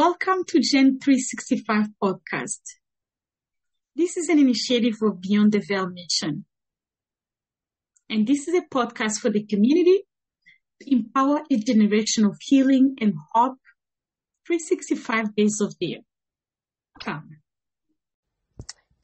Welcome to Gen 365 podcast. This is an initiative of Beyond the Veil Mission. And this is a podcast for the community to empower a generation of healing and hope 365 days of the year. Come.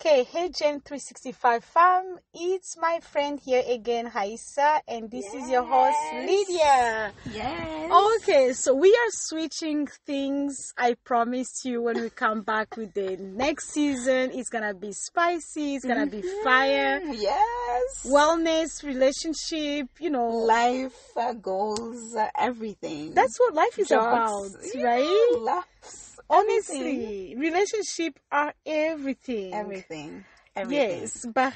Okay, hey Gen 365 fam, it's my friend here again, Raissa, and this is your host, Lydia. Yes. Okay, so we are switching things. I promised you when we come back with the next season, it's gonna be spicy, it's gonna be fire, Yes. wellness, relationship, you know. life uh, goals, uh, everything. That's what life is Jobs, about, yeah, right? Laughs. Everything. Honestly, relationship are everything. Everything. Everything. Yes, but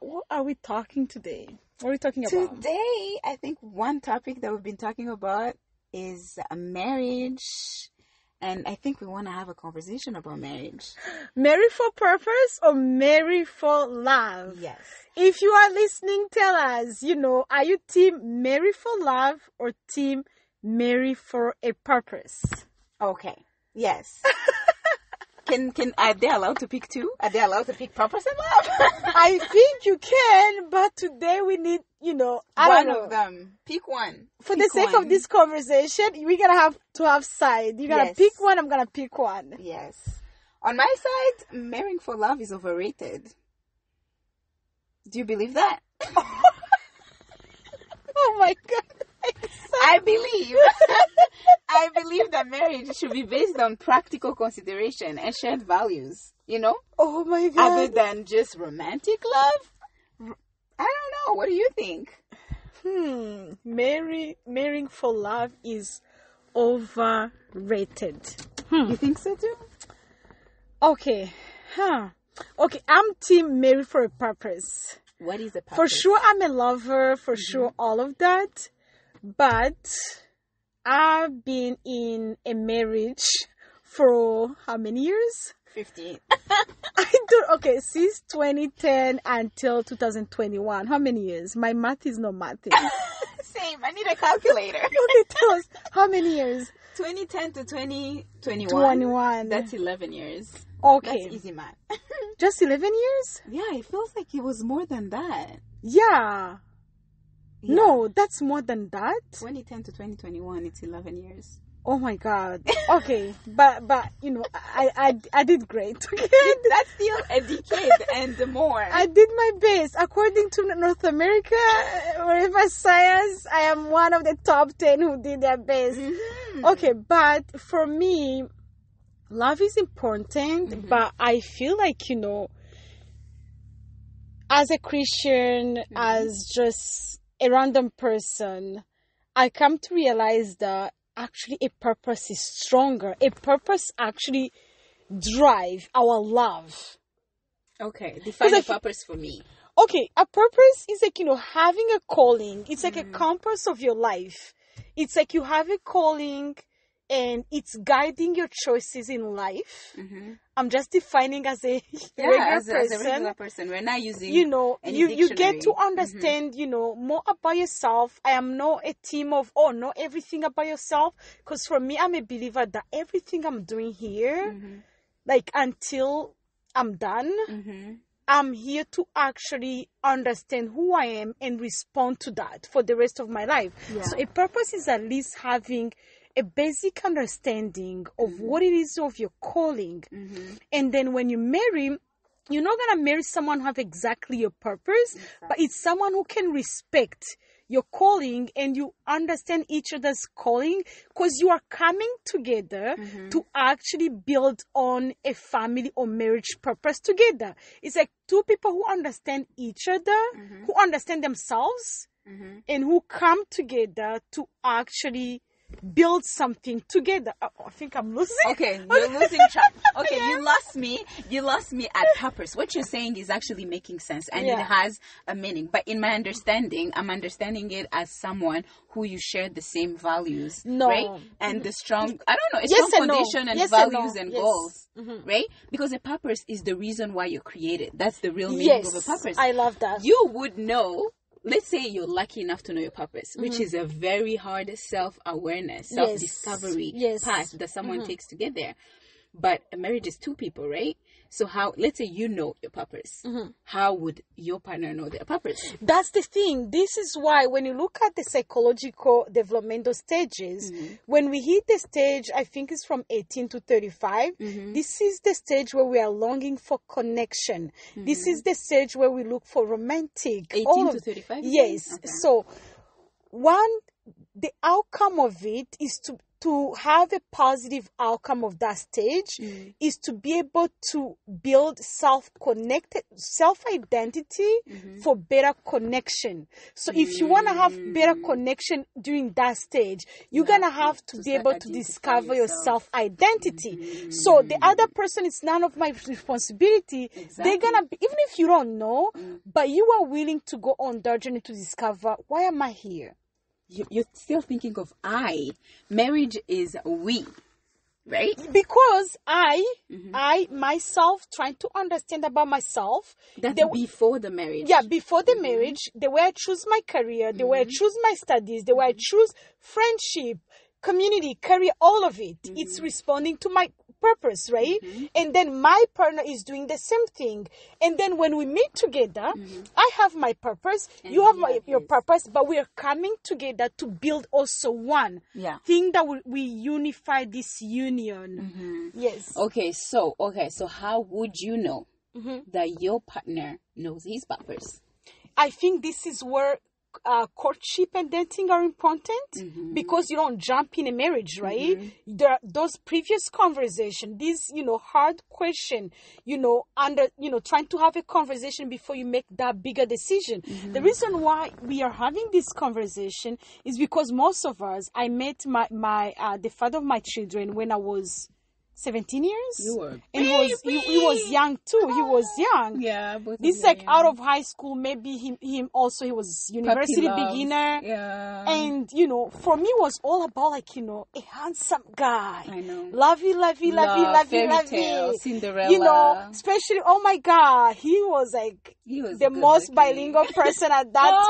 what are we talking today? What are we talking about? Today, I think one topic that we've been talking about is marriage. And I think we want to have a conversation about marriage. Marry for purpose or marry for love? Yes. If you are listening, tell us, you know, are you team marry for love or team marry for a purpose? Okay. Yes. can can are they allowed to pick two? Are they allowed to pick purpose and love? I think you can, but today we need, you know, I one don't know. of them. Pick one. For the sake one. of this conversation, we're gonna have to have side. You gotta Yes. pick one, I'm gonna pick one. Yes. On my side, marrying for love is overrated. Do you believe that? Oh my god. I believe. I believe that marriage should be based on practical consideration and shared values, you know, Oh my god. other than just romantic love. I don't know. What do you think? Hmm. Marry marrying for love is overrated. You think so too? Okay. Huh. Okay, I'm team marry for a purpose. What is the purpose? For sure I'm a lover, for sure all of that. But I've been in a marriage for how many years? 15. I don't okay, since 2010 until 2021. How many years? My math is not math. Same. I need a calculator. okay, tell us how many years? 2010 to 2021. 21. That's 11 years. Okay. That's easy math. Just 11 years? yeah, it feels like it was more than that. Yeah. Yeah. No, that's more than that. 2010 to 2021, it's 11 years. Oh my god. Okay, but but you know, I I I did great. Okay. That's still a decade and more. I did my best. According to North America, wherever science, I am one of the top 10 who did their best. Mhm. Okay, but for me, love is important, but I feel like, you know, as a Christian, as just a random person, I come to realize that actually a purpose is stronger. A purpose actually drive our love. Okay, define purpose for me. Okay, a purpose is like, you know, having a calling. It's like a mm. compass of your life. It's like you have a calling and it's guiding your choices in life. Mm-hmm. I'm just defining as a Yeah, regular as, a, as person. a regular person, we're not using. you know, you, you get to. Mm-hmm. understand, you know, more about yourself. I am not a team of, oh, know everything about yourself. Because for me, I'm a believer that everything I'm doing here, Mhm. like until I'm done, Mhm. I'm here to actually understand who I am and respond to that for the rest of my life. Yeah. So a purpose is at least having a basic understanding of what it is of your calling. Mhm. And then when you marry, you're not gonna marry someone who have exactly your purpose, but it's someone who can respect your calling and you understand each other's calling because you are coming together to actually build on a family or marriage purpose together. It's like two people who understand each other, who understand themselves, Mhm. and who come together to actually build something together. Oh, I think I'm losing. Okay, you're losing track. Okay, you lost me. You lost me at purpose. What you're saying is actually making sense and Yeah. it has a meaning. But in my understanding, I'm understanding it as someone who you share the same values. No. Right? And the strong, I don't know, a Yes strong and no. foundation and Yes and values no. and Yes. goals. Mhm. Right? Because a purpose is the reason why you're created. That's the real meaning Yes, of a purpose. I love that. you would know let's say you're lucky enough to know your purpose, which mm-hmm. is a very hard self awareness, self discovery Yes. path that someone mm-hmm. takes to get there. But a marriage is two people, right? So how? Let's say you know your purpose. Mm-hmm. How would your partner know their purpose? That's the thing. This is why when you look at the psychological developmental stages, mm-hmm. when we hit the stage, I think it's from 18 to 35, mm-hmm. this is the stage where we are longing for connection. This is the stage where we look for romantic. 18 all to of- 35 Yes. Okay. So one the outcome of it is to to have a positive outcome of that stage Mm. is to be able to build self connected self identity Mm-hmm. for better connection. So if you want to have better connection during that stage you're Mm. You gonna have to- have to to be able to discover your self identity so the other person is none of my responsibility. They're gonna be even if you don't know but you are willing to go on that journey to discover why am i here you're still thinking of I. Marriage is we, right? because I, Mm-hmm. I myself trying to understand about myself. That's the, before the marriage. yeah, before the mm-hmm. marriage, the way I choose my career, the way I mm-hmm. choose my studies, the way I mm-hmm. choose friendship, community, career, all of it. It's responding to my purpose, right? Mm-hmm. And then my partner is doing the same thing. And then when we meet together, mm-hmm. I have my purpose, you have my, your purpose, but we are coming together to build also one Yeah. thing that we, we unify this union. Mm-hmm. Yes. Okay, so okay, so how would you know Mm-hmm. that your partner knows his purpose? I think this is where uh, courtship and dating are important Mm-hmm. because you don't jump in a marriage, right? There those previous conversation, these you know hard question, you know under you know trying to have a conversation before you make that bigger decision. Mm-hmm. The reason why we are having this conversation is because most of us, I met my my uh, the father of my children when I was. 17 years? You were and he was he, he was young too. He was oh. young. Yeah, but this is like out of high school. Maybe him him also he was university beginner. Yeah. and you know for me it was all about like you know a handsome guy. I know. lovey lovey lovey Love, lovey lovey. tale, Cinderella. you know especially oh my god he was like He was the most looking. bilingual person at that Oh.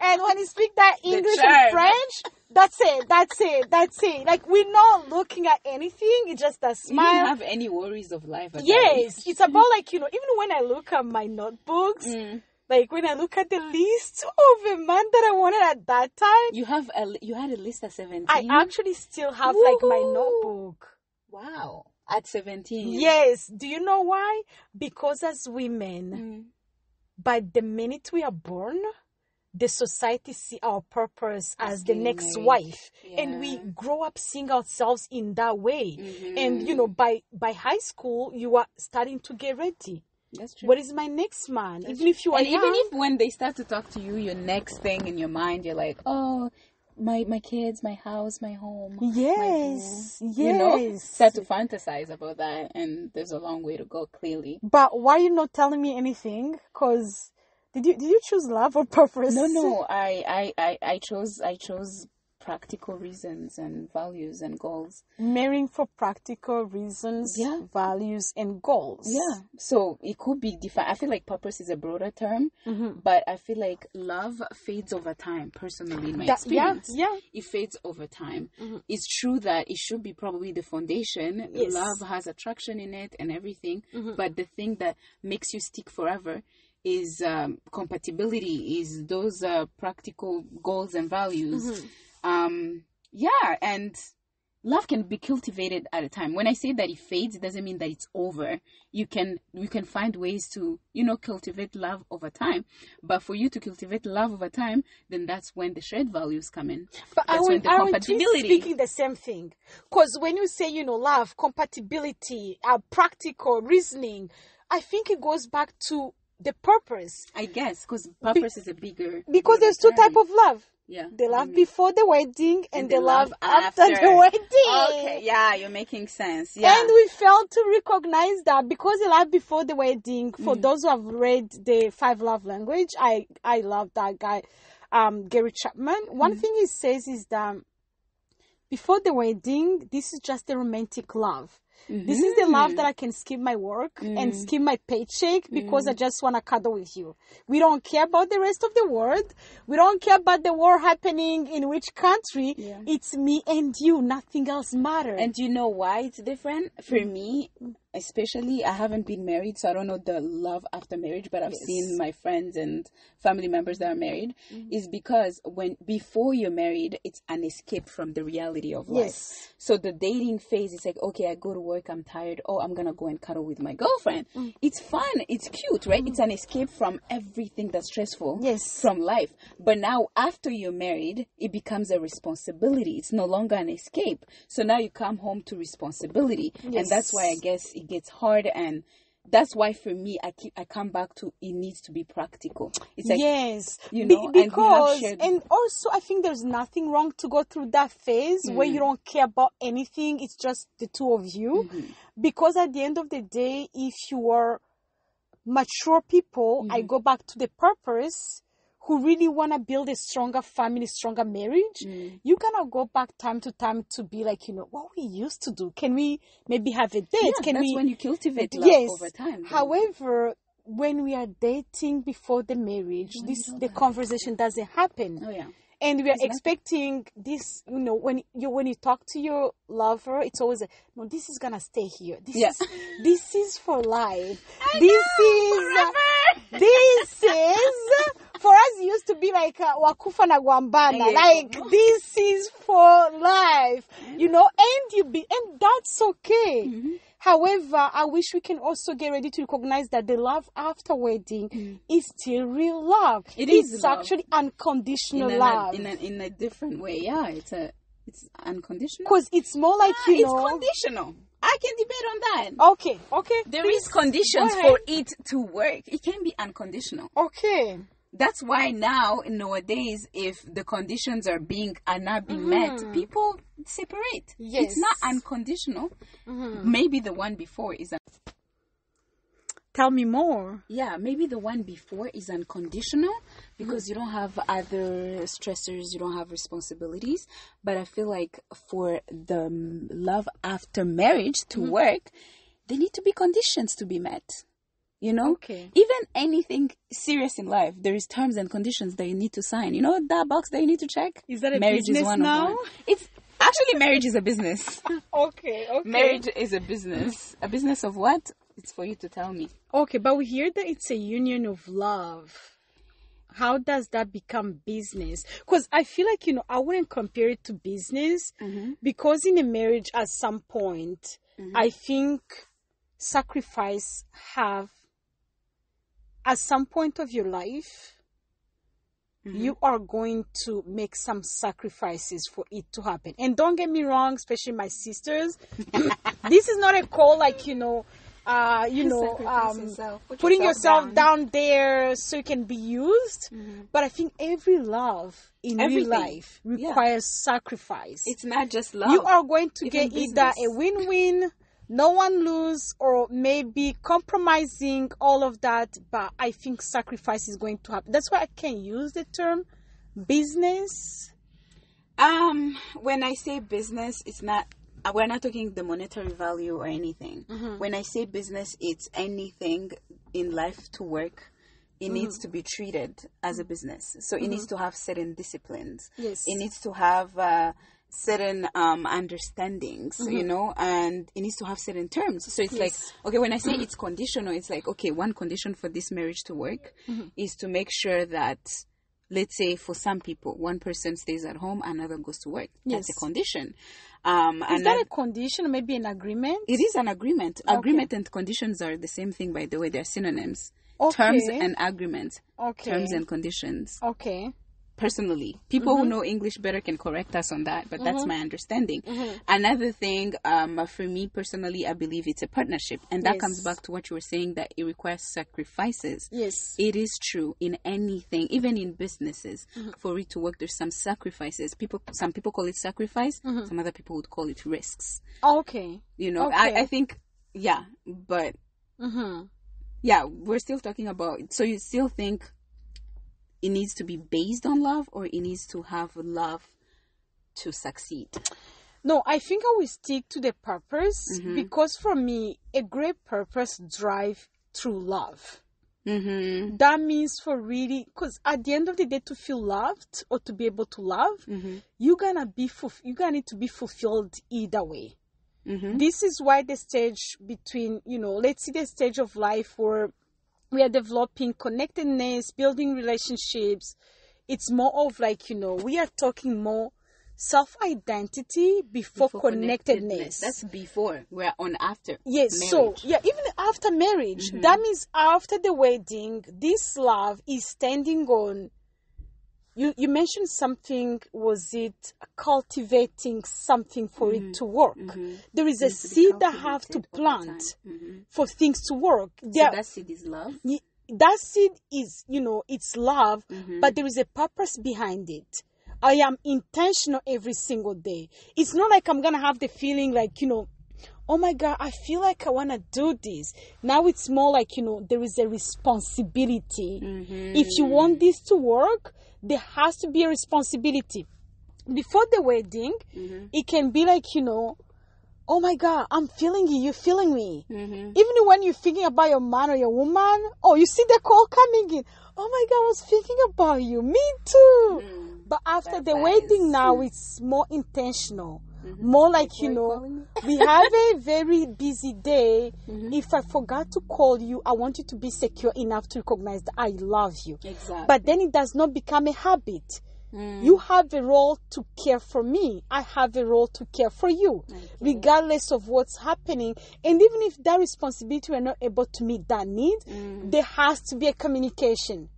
time. And when he speak that english and french that's it that's it that's it like we're not looking at anything it's just a smile. You didn't have any worries of life. At Yes, it's about like you know. Even when I look at my notebooks, Mm. like when I look at the list of a man that I wanted at that time, You have a you had a list at seventeen. I actually still have like my notebook. wow at seventeen. Yes. Do you know why? Because as women, Mm. by the minute we are born, the society see our purpose as, As the next married. wife and we grow up seeing ourselves in that way mm-hmm. and you know by by high school you are starting to get ready That's true. what is my next man even if you are and even if when they start to talk to you, your next thing in your mind, you're like, oh, my my kids, my house, my home. my Yes. You know, start to fantasize about that, and there's a long way to go. Clearly, But why are you not telling me anything? Cause did you did you choose love or purpose? no, no, I I I, I chose I chose practical reasons and values and goals. Marrying for practical reasons, Yeah. values, and goals. Yeah. So it could be defined. I feel like purpose is a broader term, Mhm. but I feel like love fades over time. Personally, in my That- yeah, experience, yeah. it fades over time. It's true that it should be probably the foundation. Yes. Love has attraction in it and everything, but the thing that makes you stick forever is um, compatibility. Is those uh, practical goals and values. Um, yeah, and love can be cultivated at a time. When I say that it fades, it doesn't mean that it's over. You can you can find ways to you know cultivate love over time. But for you to cultivate love over time, then that's when the shared values come in. But That's I when the compatibility. speaking the same thing. Because when you say, you know, love, compatibility, uh, practical reasoning, I think it goes back to the purpose. I guess because purpose is a bigger Because there's two type of love. yeah The love before the wedding and, And the, the love, love after, after. the wedding. Okay, yeah, you're making sense. Yeah, And we failed to recognize that because the love before the wedding, for Mm. those who have read the five love language, I I love that guy, um, Gary Chapman. One Mm. thing he says is that before the wedding, this is just a romantic love. This is the love that mm-hmm. I can skip my work and mm. skip my paycheck because I mm. just want to cuddle with you. We don't care about the rest of the world. We don't care about the war happening in which country. Yeah. It's me and you. Nothing else matters. And you know why it's different? For mm. me, especially, I haven't been married, so I don't know the love after marriage, but I've Yes. seen my friends and family members that are married. Is because when before you're married, it's an escape from the reality of life. Yes. So the dating phase is like, okay, I go to work, I'm tired. Oh, I'm gonna go and cuddle with my girlfriend. Mm. It's fun, it's cute, right? It's an escape from everything that's stressful Yes. from life. But now, after you're married, it becomes a responsibility. It's no longer an escape. So now you come home to responsibility, and that's why I guess it gets hard. And that's why for me, I keep I come back to it needs to be practical. It's like yes, you Be- know, and because shared- and also I think there's nothing wrong to go through that phase where Mm. you don't care about anything. It's just the two of you, Mm-hmm. because at the end of the day, if you are mature people, I Mm-hmm. go back to the purpose. Who really want to build a stronger family, stronger marriage? Mm. You're gonna go back time to time to be like, you know, what we used to do. Can we maybe have a date? yeah, Can that's we? when you cultivate love yes. over time. However, when we are dating before the marriage, this the conversation doesn't happen. oh yeah, And we are Exactly. expecting this, you know, when you when you talk to your lover, it's always a, no. This is gonna stay here. This Yeah. is this is for life. this is this is for us. It used to be like uh, wakufa na gwambana. Yeah. Like this is for life, you know. And you be and that's okay. Mm-hmm. However, I wish we can also get ready to recognize that the love after wedding is still real love. Mm. It it's is love. actually unconditional in a, love. in a in a different way. Yeah, it's a it's unconditional. Because it's more like, Ah, you it's know. conditional. I can debate on that. okay, okay. There please, is conditions for it to work. It can be unconditional. Okay. That's why now nowadays, if the conditions are being are not being met, people separate. Mm-hmm. Yes. It's not unconditional. Maybe the one before is un- Tell me more. yeah, maybe the one before is unconditional because you don't have other stressors, you don't have responsibilities. But I feel like for the mm, love after marriage to work, there need to be conditions to be met. You know, Okay. even anything serious in life, there is terms and conditions that you need to sign. You know that box that you need to check. Is that a marriage business is one now? of them. It's actually marriage is a business. Okay, okay. marriage is a business. A business of what? It's for you to tell me. Okay, but we hear that it's a union of love. How does that become business? Because I feel like, you know, I wouldn't compare it to business mm-hmm. because in a marriage, at some point, mm-hmm. I think sacrifice have, at some point of your life, you are going to make some sacrifices for it to happen. And don't get me wrong, especially my sisters, this is not a call like, you know, uh, you know, um, yourself. Put putting yourself yourself down. there so you can be used. But I think every love in Everything. real life Yeah. requires sacrifice. It's not just love. you are going to Even get either a win-win, no one lose, or maybe compromising all of that. But I think sacrifice is going to happen. That's why I can use the term business. Um, when I say business, it's not. We're not talking the monetary value or anything. Mm-hmm. When I say business, it's anything in life to work. It Mm-hmm. needs to be treated as a business. So it needs to have certain disciplines. Yes. It needs to have uh, certain um, understandings, you know, and it needs to have certain terms. So it's Mm-hmm. Yes. like, okay, when I say it's conditional, it's like, okay, one condition for this marriage to work Mm-hmm. is to make sure that let's say for some people one person stays at home another goes to work that's a condition um Is and that a condition, maybe an agreement? it is an agreement agreement and conditions are the same thing by the way they're synonyms Okay. terms and agreements Okay. terms and conditions Okay. Personally people Mm-hmm. who know english better can correct us on that but that's my understanding another thing um for me personally i believe it's a partnership and that comes back to what you were saying that it requires sacrifices Yes. it is true in anything even in businesses Mm-hmm. for it to work there's some sacrifices people some people call it sacrifice Mm-hmm. some other people would call it risks Okay. you know Okay. I, I think yeah but Mm-hmm. yeah we're still talking about so you still think it needs to be based on love or it needs to have love to succeed No, I think I will stick to the purpose Mm-hmm. because for me, a great purpose drive through love. Mm-hmm. That means for really, because at the end of the day, to feel loved or to be able to love, Mm-hmm. you're gonna be fulf- you're gonna need to be fulfilled either way. Mm-hmm. This is why the stage between, you know, let's see the stage of life where we are developing connectedness, building relationships. It's more of like, you know, we are talking more self identity before, For connectedness. That's before. We're on after. Yes, so marriage. Mm-hmm. yeah, even after marriage, that means after the wedding, this love is standing on. You you mentioned something. Was it cultivating something for it to work? There is a Mm-hmm. Needs to be seed that have to plant. Mhm. for things to work. So that seed is love. that seed is you know it's love, Mm-hmm. but there is a purpose behind it. I am intentional every single day. It's not like I'm gonna have the feeling like you know oh my god i feel like i want to do this now it's more like you know there is a responsibility if you want this to work there has to be a responsibility. Before the wedding mm-hmm. it can be like you know oh my god i'm feeling you you're feeling me. Mm-hmm. Even when you're thinking about your man or your woman oh you see the call coming in. Oh my god i was thinking about you. Me too. Mm-hmm. But after the wedding now mm. it's more intentional more like you know we have a very busy day. If i forgot to call you i want you to be secure enough to recognize that i love you. Exactly. but then it does not become a habit. Mm. you have a role to care for me. I have a role to care for you regardless of what's happening. And even if that responsibility we're not able to meet that need there has to be a communication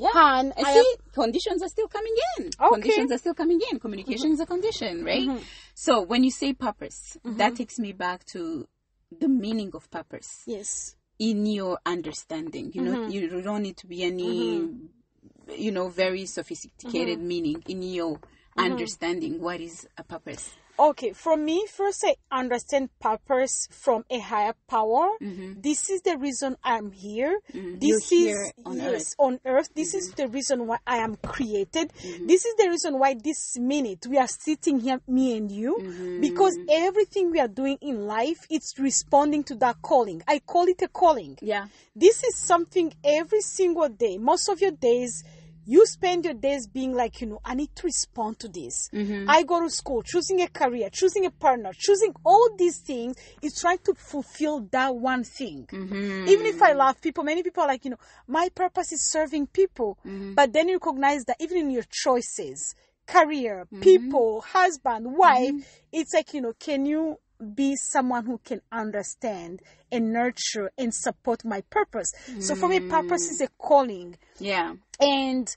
Yeah. And I see, conditions are still coming in. Okay. Conditions are still coming in. Communication is a condition, right? Mm-hmm. So when you say purpose, mm-hmm. that takes me back to the meaning of purpose yes in your understanding. You know, mm-hmm. you don't need to be any, you know, very sophisticated meaning in your understanding. What is a purpose? Okay, for me, first I understand purpose from a higher power. Mm-hmm. This is the reason I'm here. Mm-hmm. This You're is here on yes, earth. on earth. This is mm-hmm. the reason why I am created. This is the reason why this minute we are sitting here, me and you, because everything we are doing in life, it's responding to that calling. I call it a calling. Yeah. This is something every single day. Most of your days, you spend your days being like, you know, I need to respond to this. Mm-hmm. I go to school, choosing a career, choosing a partner, choosing all these things is trying to fulfill that one thing. Mm-hmm. Even if I love people, many people are like, you know, my purpose is serving people. Mm-hmm. But then you recognize that even in your choices, career, people, husband, wife, it's like, you know, can you be someone who can understand and nurture and support my purpose. So for me, purpose mm. is a calling. Yeah. And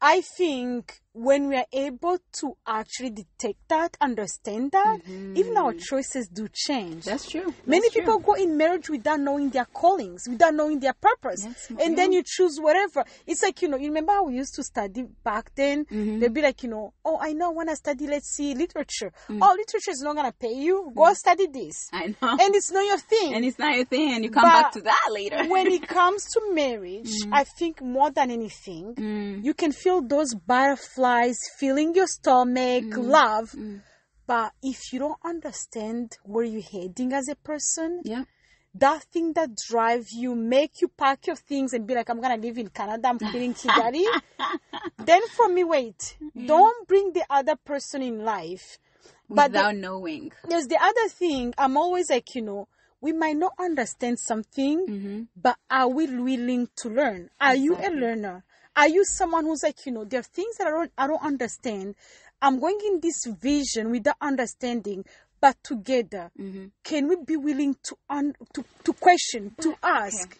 I think when we are able to actually detect that, understand that, even our choices do change. That's true. Many That's true. people go in marriage without knowing their callings, without knowing their purpose. Yes, and then you choose whatever. It's like, you know, you remember how we used to study back then? Mm-hmm. They'd be like, you know, oh, I know I want to study, let's see, literature. Mm. Oh, literature is not going to pay you. Go study this. I know. And it's not your thing. and it's not your thing, and you come But back to that later. when it comes to marriage, Mm. I think more than anything, you can feel those butterflies filling your stomach, Mm. love. But if you don't understand where you're heading as a person, yeah. that thing that drives you, make you pack your things and be like, I'm gonna live in Canada, I'm quitting Kigali. then for me, wait, don't bring the other person in life. But the- Without knowing. there's the other thing i'm always like you know we might not understand something Mm-hmm. but are we willing to learn are you a learner are you someone who's like you know there are things that i don't i don't understand i'm going in this vision without understanding but together Mm-hmm. can we be willing to un- to, to question to ask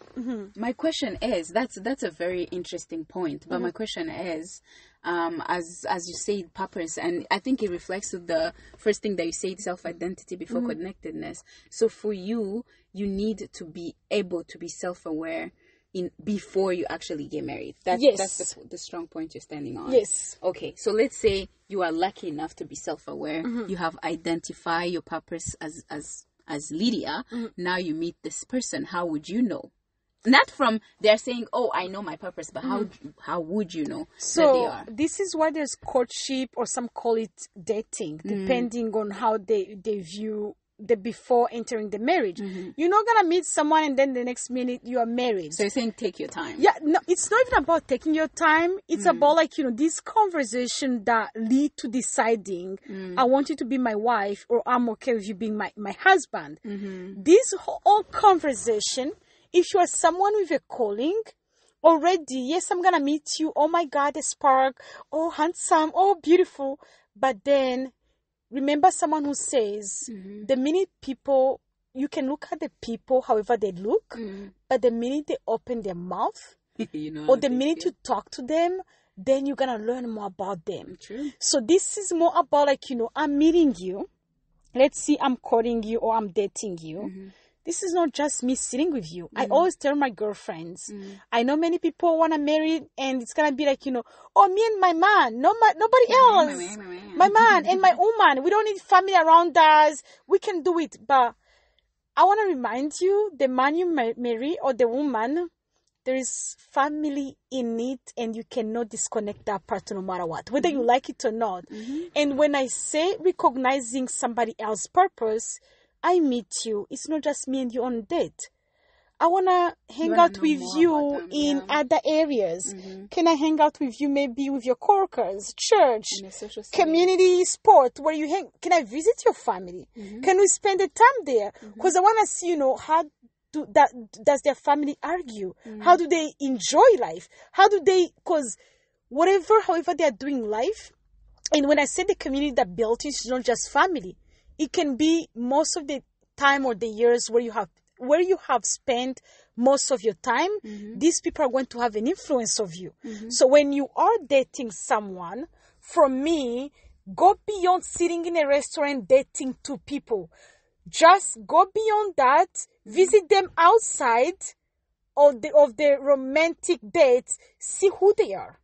My question is that's that's a very interesting point. But Mm-hmm. my question is, um, as as you say, purpose, and I think it reflects the first thing that you said, self identity before Mm-hmm. connectedness. So for you, you need to be able to be self aware in before you actually get married. That's Yes. that's the, the strong point you're standing on. yes Okay, so let's say you are lucky enough to be self-aware. Mm-hmm. You have identified your purpose as as as Lydia. Mm-hmm. Now you meet this person. How would you know not from they're saying, "Oh, I know my purpose," but how how would you know So are? this is why there's courtship or some call it dating, Mm. depending on how they they view the before entering the marriage. Mm-hmm. You're not gonna meet someone and then the next minute you are married. So you're saying take your time. yeah, no, it's not even about taking your time. It's Mm. about like you know this conversation that lead to deciding. Mm. I want you to be my wife, or I'm okay with you being my my husband. Mm-hmm. This whole conversation, if you are someone with a calling, already, yes, I'm gonna meet you. Oh my God, a spark. Oh, handsome. Oh, beautiful. But then, remember someone who says, Mm-hmm. the minute people, you can look at the people however they look, Mm-hmm. but the minute they open their mouth, you know. or the minute you talk to them, then you're gonna learn more about them. True. So this is more about like, you know, I'm meeting you. Let's see, I'm courting you or I'm dating you. Mm-hmm. This is not just me sitting with you. I mm. always tell my girlfriends, Mm-hmm. I know many people want to marry and it's going to be like, you know, oh, me and my man, no, my, nobody else. my man. My man and my woman. We don't need family around us. We can do it. But I want to remind you, the man you ma- marry or the woman, there is family in it and you cannot disconnect that part no matter what whether you mm-hmm. like it or not mm-hmm. and when i say recognizing somebody else's purpose i meet you. It's not just me and you on a date. I want to hang wanna out with you them, in yeah. other areas. Mm-hmm. Can i hang out with you maybe with your coworkers church In a social setting. community sport where you hang can i visit your family? Mm-hmm. Can we spend the time there? Mm-hmm. Because i want to see you know how do that does their family argue? How do they enjoy life? How do they because whatever however they are doing life and when i say the community that built it, it's not just family it can be most of the time or the years where you have where you have spent most of your time mm-hmm. these people are going to have an influence of you. Mm-hmm. So when you are dating someone from me go beyond sitting in a restaurant dating two people. Just go beyond that mm-hmm. visit them outside of the of the romantic dates see who they are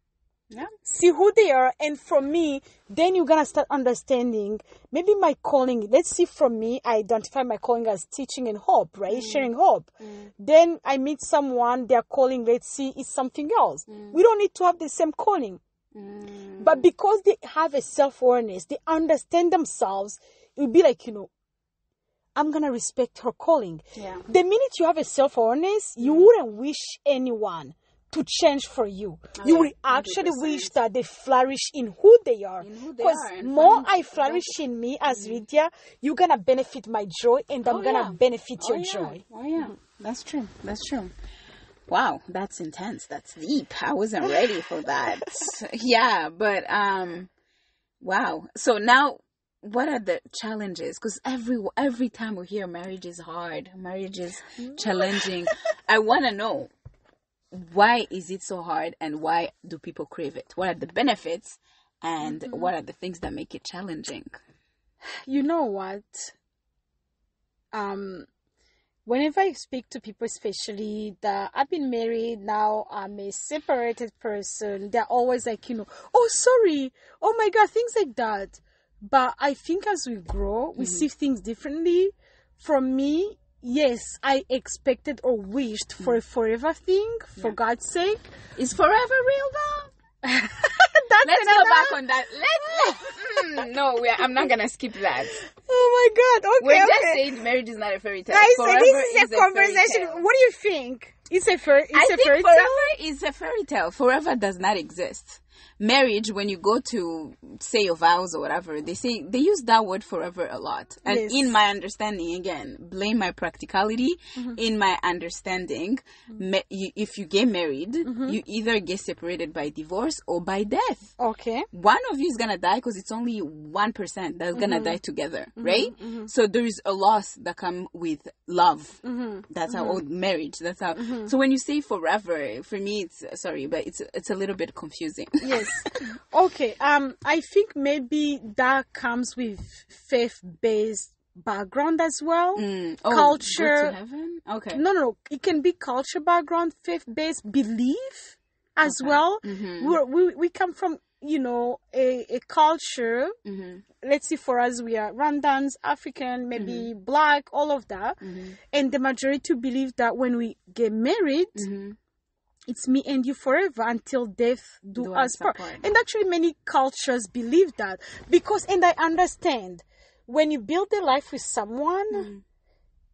Yeah. see who they are and from me then you're gonna start understanding. Maybe my calling let's see from me i identify my calling as teaching and hope right? Mm. Sharing hope. Mm. Then i meet someone their calling let's see is something else. Mm. We don't need to have the same calling. But because they have a self-awareness they understand themselves it will be like you know i'm gonna respect her calling. Yeah. the minute you have a self-awareness you wouldn't wish anyone to change for you you will actually 100%. wish that they flourish in who they are In who they because more i flourish in me as mm-hmm. Lydia, you're gonna benefit my joy and i'm Oh, gonna yeah. benefit Oh, your yeah. joy Oh yeah, mm-hmm. that's true. That's true. Wow, that's intense. That's deep. I wasn't ready for that. yeah, but um, wow. So now, what are the challenges? Because every every time we hear marriage is hard, marriage is mm. challenging. I want to know why is it so hard, and why do people crave it? What are the benefits, and what are the things that make it challenging? you know what? Um whenever i speak to people especially that i've been married now i'm a separated person they're always like you know oh sorry. Oh my god things like that. But i think as we grow we see things differently. From me yes i expected or wished for a forever thing for god's sake Is forever real though? that's Let's go back on that. Let's. Mm, no, are, I'm not gonna skip that. oh my god okay We're okay. just saying marriage is not a fairy tale. Guys, Forever this is a fairy conversation. What do you think? It's a fair. It's I a think fairy forever tale. is a fairy tale. Forever does not exist. Marriage, when you go to say your vows or whatever, they say they use that word forever a lot. And Yes. in my understanding, again, blame my practicality. Mm-hmm. In my understanding, mm-hmm. ma- you, if you get married, Mm-hmm. you either get separated by divorce or by death. Okay. one of you is gonna die because it's only one percent that's gonna mm-hmm. die together, mm-hmm. right? So there is a loss that come with love. That's how old marriage. That's how. So when you say forever, for me, it's sorry, but it's it's a little bit confusing. Yes. okay. Um, I think maybe that comes with faith-based background as well. Mm. Oh, Culture. Go to heaven. Okay. No, no, no. It can be culture background, faith-based belief as well. Mm-hmm. We're, we we come from you know, a, a culture, Mhm. let's say for us, we are Rwandans, African, maybe Mm-hmm. black, all of that. And the majority believe that when we get married, Mhm. It's me and you forever until death do, Do us part. And actually, many cultures believe that because, and I understand when you build a life with someone, Mm-hmm.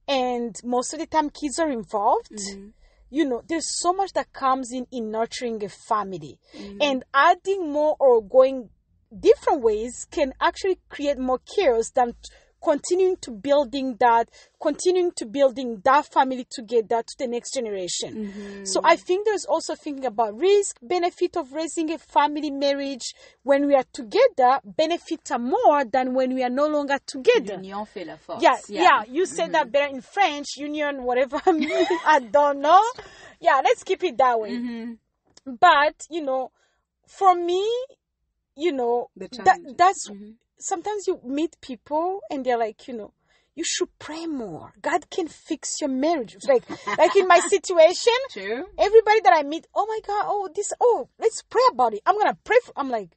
and most of the time kids are involved. Mm-hmm. You know, there's so much that comes in in nurturing a family, Mm-hmm. and adding more or going different ways can actually create more chaos than continuing to building that continuing to building that family together to the next generation Mm-hmm. so i think there's also thinking about risk benefit of raising a family marriage when we are together benefits are more than when we are no longer together Union fait la force. yeah, yeah, You said that better in French, union, whatever. I don't know. Yeah, let's keep it that way. Mhm. But you know, for me, you know, that that's Mhm. Sometimes you meet people and they're like, you know, you should pray more. God can fix your marriage. Like, like in my situation, True. everybody that I meet, oh my God, oh this, oh let's pray about it. I'm gonna pray. For, I'm like,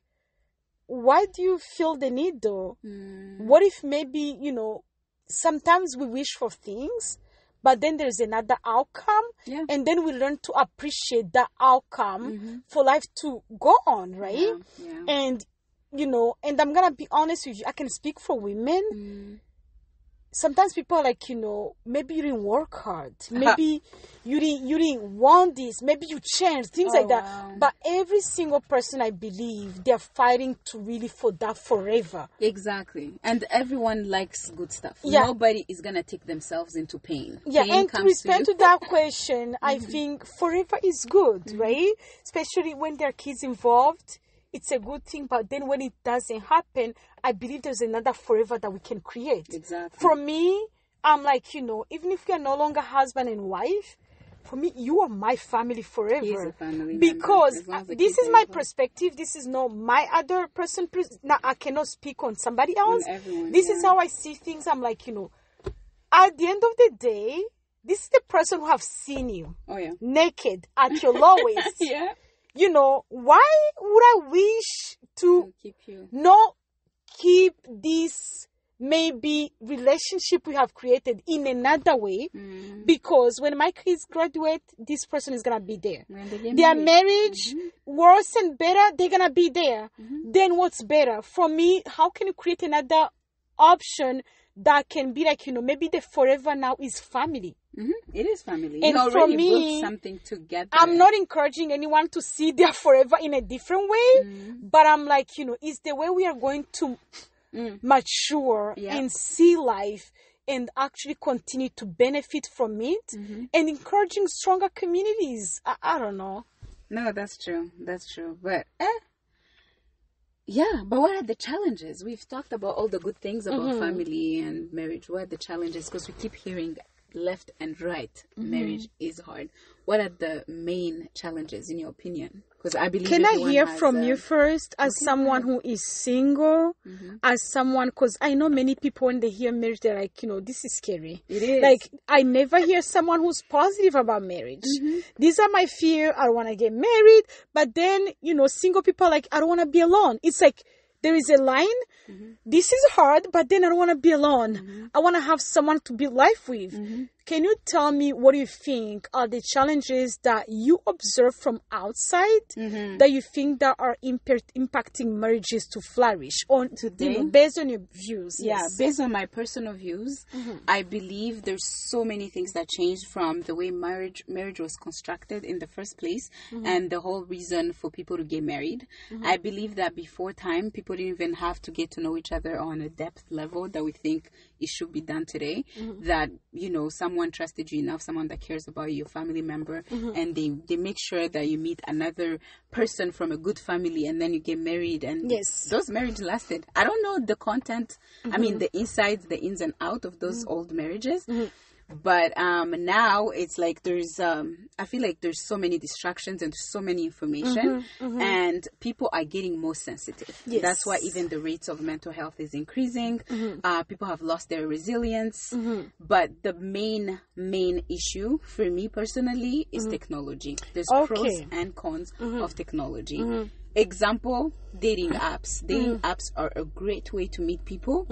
why do you feel the need though? Mm. what if maybe you know sometimes we wish for things but then there's another outcome Yeah. and then we learn to appreciate that outcome for life to go on right Yeah. yeah. and you know and i'm gonna be honest with you i can speak for women Mm. sometimes people are like you know maybe you didn't work hard maybe you didn't you didn't want this maybe you changed things Oh, like that wow. but every single person i believe they're fighting to really for that forever Exactly. And everyone likes good stuff. Yeah. Nobody is going to take themselves into pain. Yeah, pain and to respond you. to, that question, I think forever is good, right? Especially when there are kids involved, it's a good thing. But then when it doesn't happen, I believe there's another forever that we can create. Exactly. For me, I'm like, you know, even if we are no longer husband and wife, for me, you are my family forever. He is a family because as as this is my perspective. This is not my other person. pers- Now I cannot speak on somebody else. everyone, this is how I see things. I'm like, you know, at the end of the day, this is the person who have seen you Oh, yeah. naked at your lowest. Yeah. You know, why would I wish to To keep you. not keep this maybe relationship we have created in another way? Mm. Because when my kids graduate, this person is gonna be there. When they get Their married. marriage, worse and better, they're gonna be there. Then what's better? For me, how can you create another option that can be like, you know, maybe the forever now is family? Mhm. It is family. And you for me, something together. I'm not encouraging anyone to see their forever in a different way, Mm. but I'm like, you know, is the way we are going to Mm. mature Yeah. and see life and actually continue to benefit from it Mm-hmm. and encouraging stronger communities. I, I don't know. No, that's true. That's true. But eh. Yeah, but what are the challenges? We've talked about all the good things about Mm-hmm. family and marriage. What are the challenges? Because we keep hearing left and right. Mm-hmm. Marriage is hard. What are the main challenges in your opinion? Because I believe. Can I hear from you first, as someone who is single, Mm-hmm. as someone, because I know many people when they hear marriage, they're like, you know, this is scary. It is. Like, I never hear someone who's positive about marriage. Mm-hmm. These are my fear. I want to get married. But then, you know, single people are like, I don't want to be alone. It's like, there is a line. Mm-hmm. This is hard, but then I don't want to be alone. I want to have someone to build life with. Mm-hmm. Can you tell me what you think are the challenges that you observe from outside Mm-hmm. that you think that are impact, impacting marriages to flourish on Today? based on your views? Yeah, yes. based on my personal views, I believe there's so many things that changed from the way marriage marriage was constructed in the first place and the whole reason for people to get married. I believe that before time people didn't even have to get to know each other on a depth level that we think it should be done today. That, you know, someone trusted you enough, someone that cares about you, your family member, mm-hmm. and they, they make sure that you meet another person from a good family and then you get married and Yes. those marriages lasted. I don't know the content, I mean mm-hmm. the insides, the ins and out of those mm-hmm. old marriages. But um, now it's like there's um, I feel like there's so many distractions and so many information, mm-hmm, mm-hmm. and people are getting more sensitive. Yes. That's why even the rates of mental health is increasing. Mm-hmm. Uh, people have lost their resilience. But the main main issue for me personally is technology. There's pros and cons of technology. example dating apps dating apps are a great way to meet people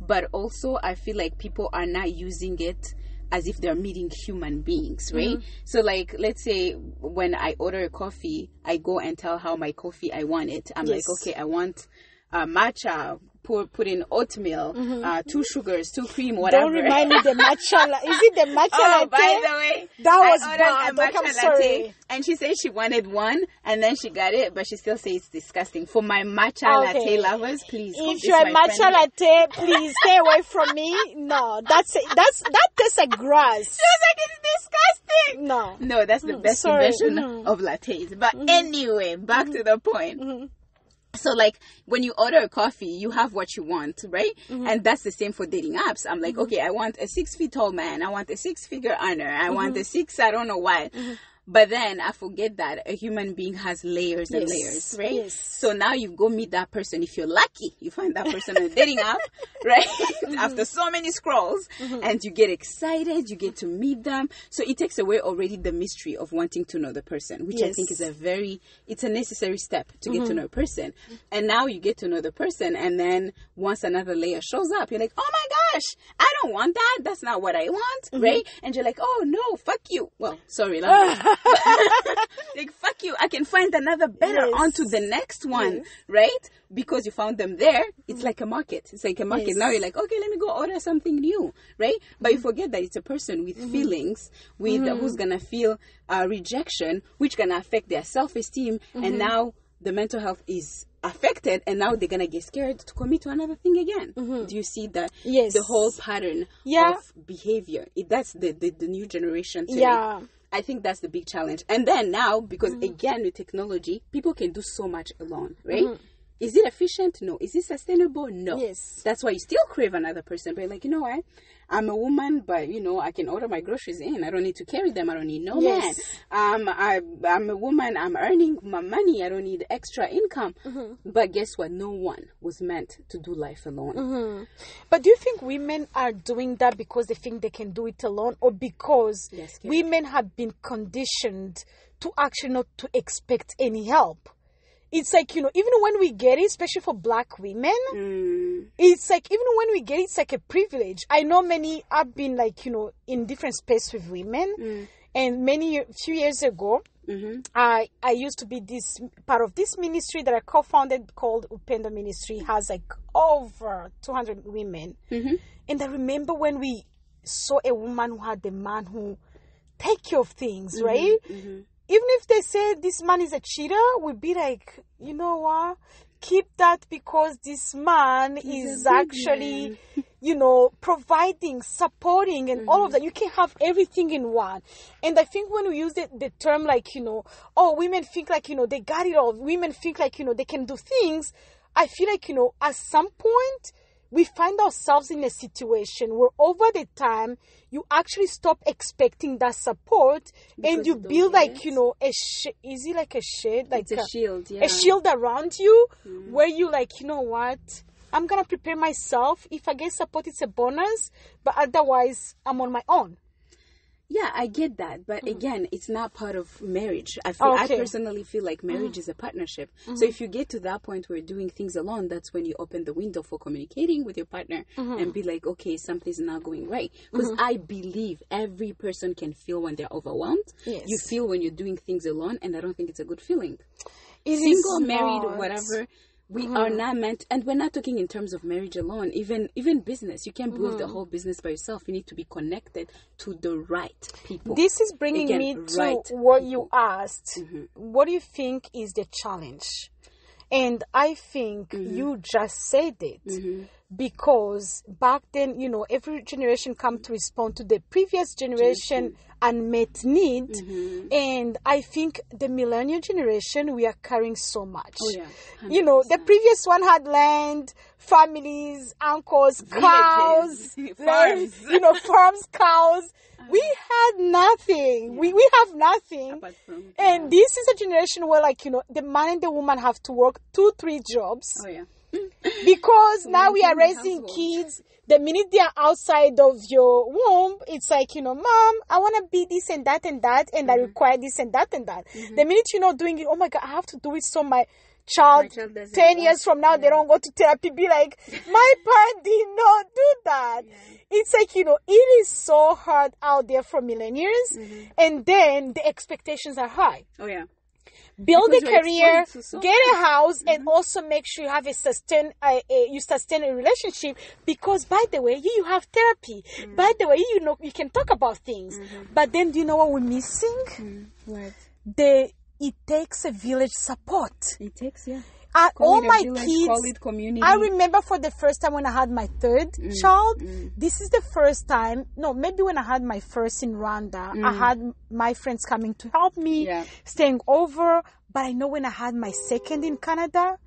but also i feel like people are not using it as if they're meeting human beings right? So like let's say when i order a coffee i go and tell how my coffee i want it. I'm like okay i want uh, matcha put put in oatmeal uh, two sugars two cream whatever Don't remind me the matcha. la- Is it the matcha Oh, latte? by the way, That was I ordered a I'm matcha sorry. latte, and she said she wanted one, and then she got it, but she still says it's disgusting. For my matcha Okay. latte lovers, please. If you're a matcha friend- latte, please stay away from me. No, that's that's that tastes like grass. She was like, it's disgusting. No. No, that's the best sorry. invention Mhm. of lattes. But anyway, back to the point. Mm-hmm. So like when you order a coffee, you have what you want, right? Mm-hmm. And that's the same for dating apps. I'm like, okay, I want a six feet tall man. I want a six figure earner. I want Mm-hmm. a six, I don't know what. But then I forget that a human being has layers and Yes. layers, right? Yes. So now you go meet that person. If you're lucky, you find that person on a dating app, right? Mm-hmm. After so many scrolls, and you get excited, you get to meet them. So it takes away already the mystery of wanting to know the person, which I think is a very, it's a necessary step to get Mm-hmm. to know a person. And now you get to know the person, and then once another layer shows up, you're like, oh my gosh, I don't want that. That's not what I want, Mm-hmm. right? And you're like, oh no, fuck you. Well, sorry. like fuck you. I can find another better Yes. onto the next one right? Because you found them there it's mm-hmm. like a market. It's like a market. Yes. now you're like okay let me go order something new right? But you mm-hmm. forget that it's a person with mm-hmm. feelings with uh, who's gonna feel uh, rejection which gonna affect their self-esteem and now the mental health is affected and now they're gonna get scared to commit to another thing again. Do you see the Yes. the whole pattern Yeah. of behavior. It, that's the, the the new generation today. Yeah. I think that's the big challenge. And then now, because Mm-hmm. again with technology, people can do so much alone, right? Is it efficient? No. Is it sustainable? No. Yes. That's why you still crave another person. But like, you know what? I'm a woman, but you know, I can order my groceries in. I don't need to carry them. I don't need no Yes. man. Um, I, I'm a woman. I'm earning my money. I don't need extra income. Mm-hmm. But guess what? No one was meant to do life alone. Mm-hmm. But do you think women are doing that because they think they can do it alone, or because Yes, women have been conditioned to actually not to expect any help? It's like you know, even when we get it, especially for Black women, Mm, it's like even when we get it, it's like a privilege. I know many. I've been like you know in different space with women, Mm. and many few years ago, mm-hmm. I I used to be this part of this ministry that I co-founded called Upendo Ministry has like over 200 women, Mm-hmm. and I remember when we saw a woman who had a man who take care of things, Mm-hmm. right? Even if they say this man is a cheater, we'd be like, you know what? Keep that because this man is actually, you know, providing, supporting, and all of that. You can have everything in one. And I think when we use the, the term like, you know, oh, women think like, you know, they got it all. Women think like, you know, they can do things. I feel like, you know, at some point, we find ourselves in a situation where over the time you actually stop expecting that support and Because you build like you know a sh- is it like a shade like It's a shield, yeah. a shield around you Mm. where you like you know what? I'm gonna prepare myself. If i get support it's a bonus but otherwise i'm on my own Yeah, I get that, but mm-hmm. again, it's not part of marriage. I feel, I personally feel like mm-hmm. marriage is a partnership. So mm-hmm. if you get to that point where you're doing things alone, that's when you open the window for communicating with your partner and be like, okay, something's not going right. Because I believe every person can feel when they're overwhelmed. Yes. You feel when you're doing things alone, and I don't think it's a good feeling. It Single, married, whatever. We are not meant, and we're not talking in terms of marriage alone. Even even business, you can't build the whole business by yourself. You need to be connected to the right people. this is bringing Again, me to right what you asked Mm-hmm. what do you think is the challenge and i think Mm-hmm. you just said it because back then you know every generation come to respond to the previous generation unmet need. Mm-hmm. and i think the millennial generation we are carrying so much. Oh, yeah. you know the previous one had land families uncles cows farms. you know farms cows. We had nothing. We, we have nothing. From- and this is a generation where like you know the man and the woman have to work two three jobs. Oh yeah. because now we are raising household. kids the minute they are outside of your womb it's like you know mom i want to be this and that and that and Mm-hmm. i require this and that and that the minute you're not doing it oh my god i have to do it so my child, My child 10 years from now, they don't go to therapy, be like, my parent did not do that. It's like, you know, it is so hard out there for millennials. Mm-hmm. And then the expectations are high Oh yeah. build Because a career, so get a house, and Mm-hmm. also make sure you have a sustain a, a, you sustain a relationship. Because by the way, you, you have therapy. Mm. By the way, you know you can talk about things. Mm-hmm. But then, do you know what we're missing? What? The it takes a village support. It takes yeah. I, all my kids. Call it community. I remember for the first time when I had my third Mm. child. This is the first time. No, maybe when I had my first in Rwanda, I had my friends coming to help me, Mm. Yeah. staying over. But I know when I had my second in Canada,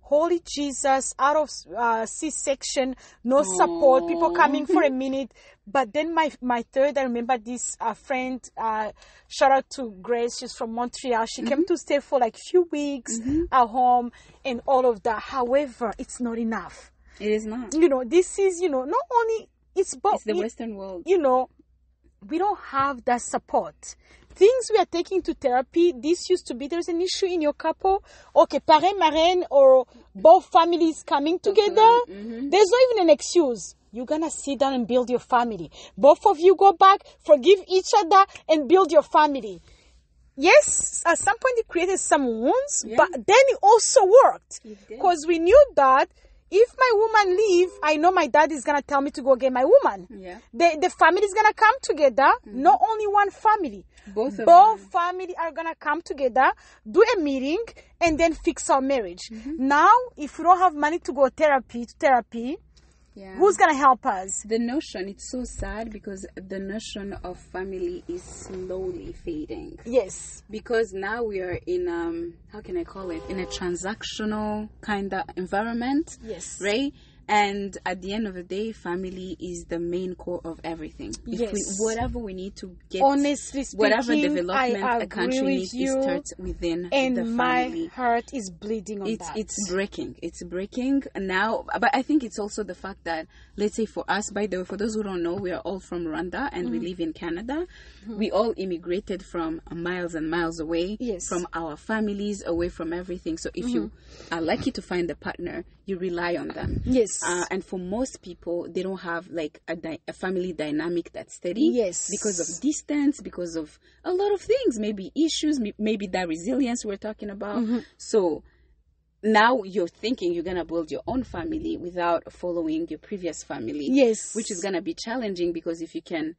holy Jesus, out of uh, C-section, no support, people coming for a minute. But then my my third, I remember this uh, friend. Uh, shout out to Grace. She's from Montreal. She Mm-hmm. came to stay for like few weeks at home and all of that. However, it's not enough. it is not. You know, this is you know not only it's but It's the you- Western world. you know, we don't have that support. Things we are taking to therapy, this used to be there's an issue in your couple. Okay, parent, marraine, or both families coming together. Mm-hmm. There's not even an excuse. You're gonna sit down and build your family. Both of you go back, forgive each other, and build your family. Yes, at some point it created some wounds, Yeah. but then it also worked. Because we knew that if my woman leave, I know my dad is gonna tell me to go get my woman Yeah. the the family is gonna come together not only one family Both both family are gonna come together do a meeting and then fix our marriage Mm-hmm. now if we don't have money to go therapy to therapy Yeah. who's gonna help us? The notion it's so sad because the notion of family is slowly fading. Yes. Because now we are in um how can i call it? In a transactional kind of environment. Yes. Right and at the end of the day family is the main core of everything. If we, Yes. whatever we need to get honestly speaking whatever I development a country needs you. starts within and the my heart is bleeding on it's that. it's breaking. It's breaking now. But i think it's also the fact that let's say for us by the way for those who don't know we are all from rwanda and Mm-hmm. we live in canada. We all immigrated from miles and miles away Yes. from our families away from everything. So if you Mm-hmm. are lucky to find a partner you rely on them yes uh, and for most people they don't have like a, dy- a family dynamic that's steady Yes. because of distance because of a lot of things maybe issues m- maybe that resilience we're talking about Mm-hmm. so now you're thinking you're gonna build your own family without following your previous family yes which is gonna be challenging because if you can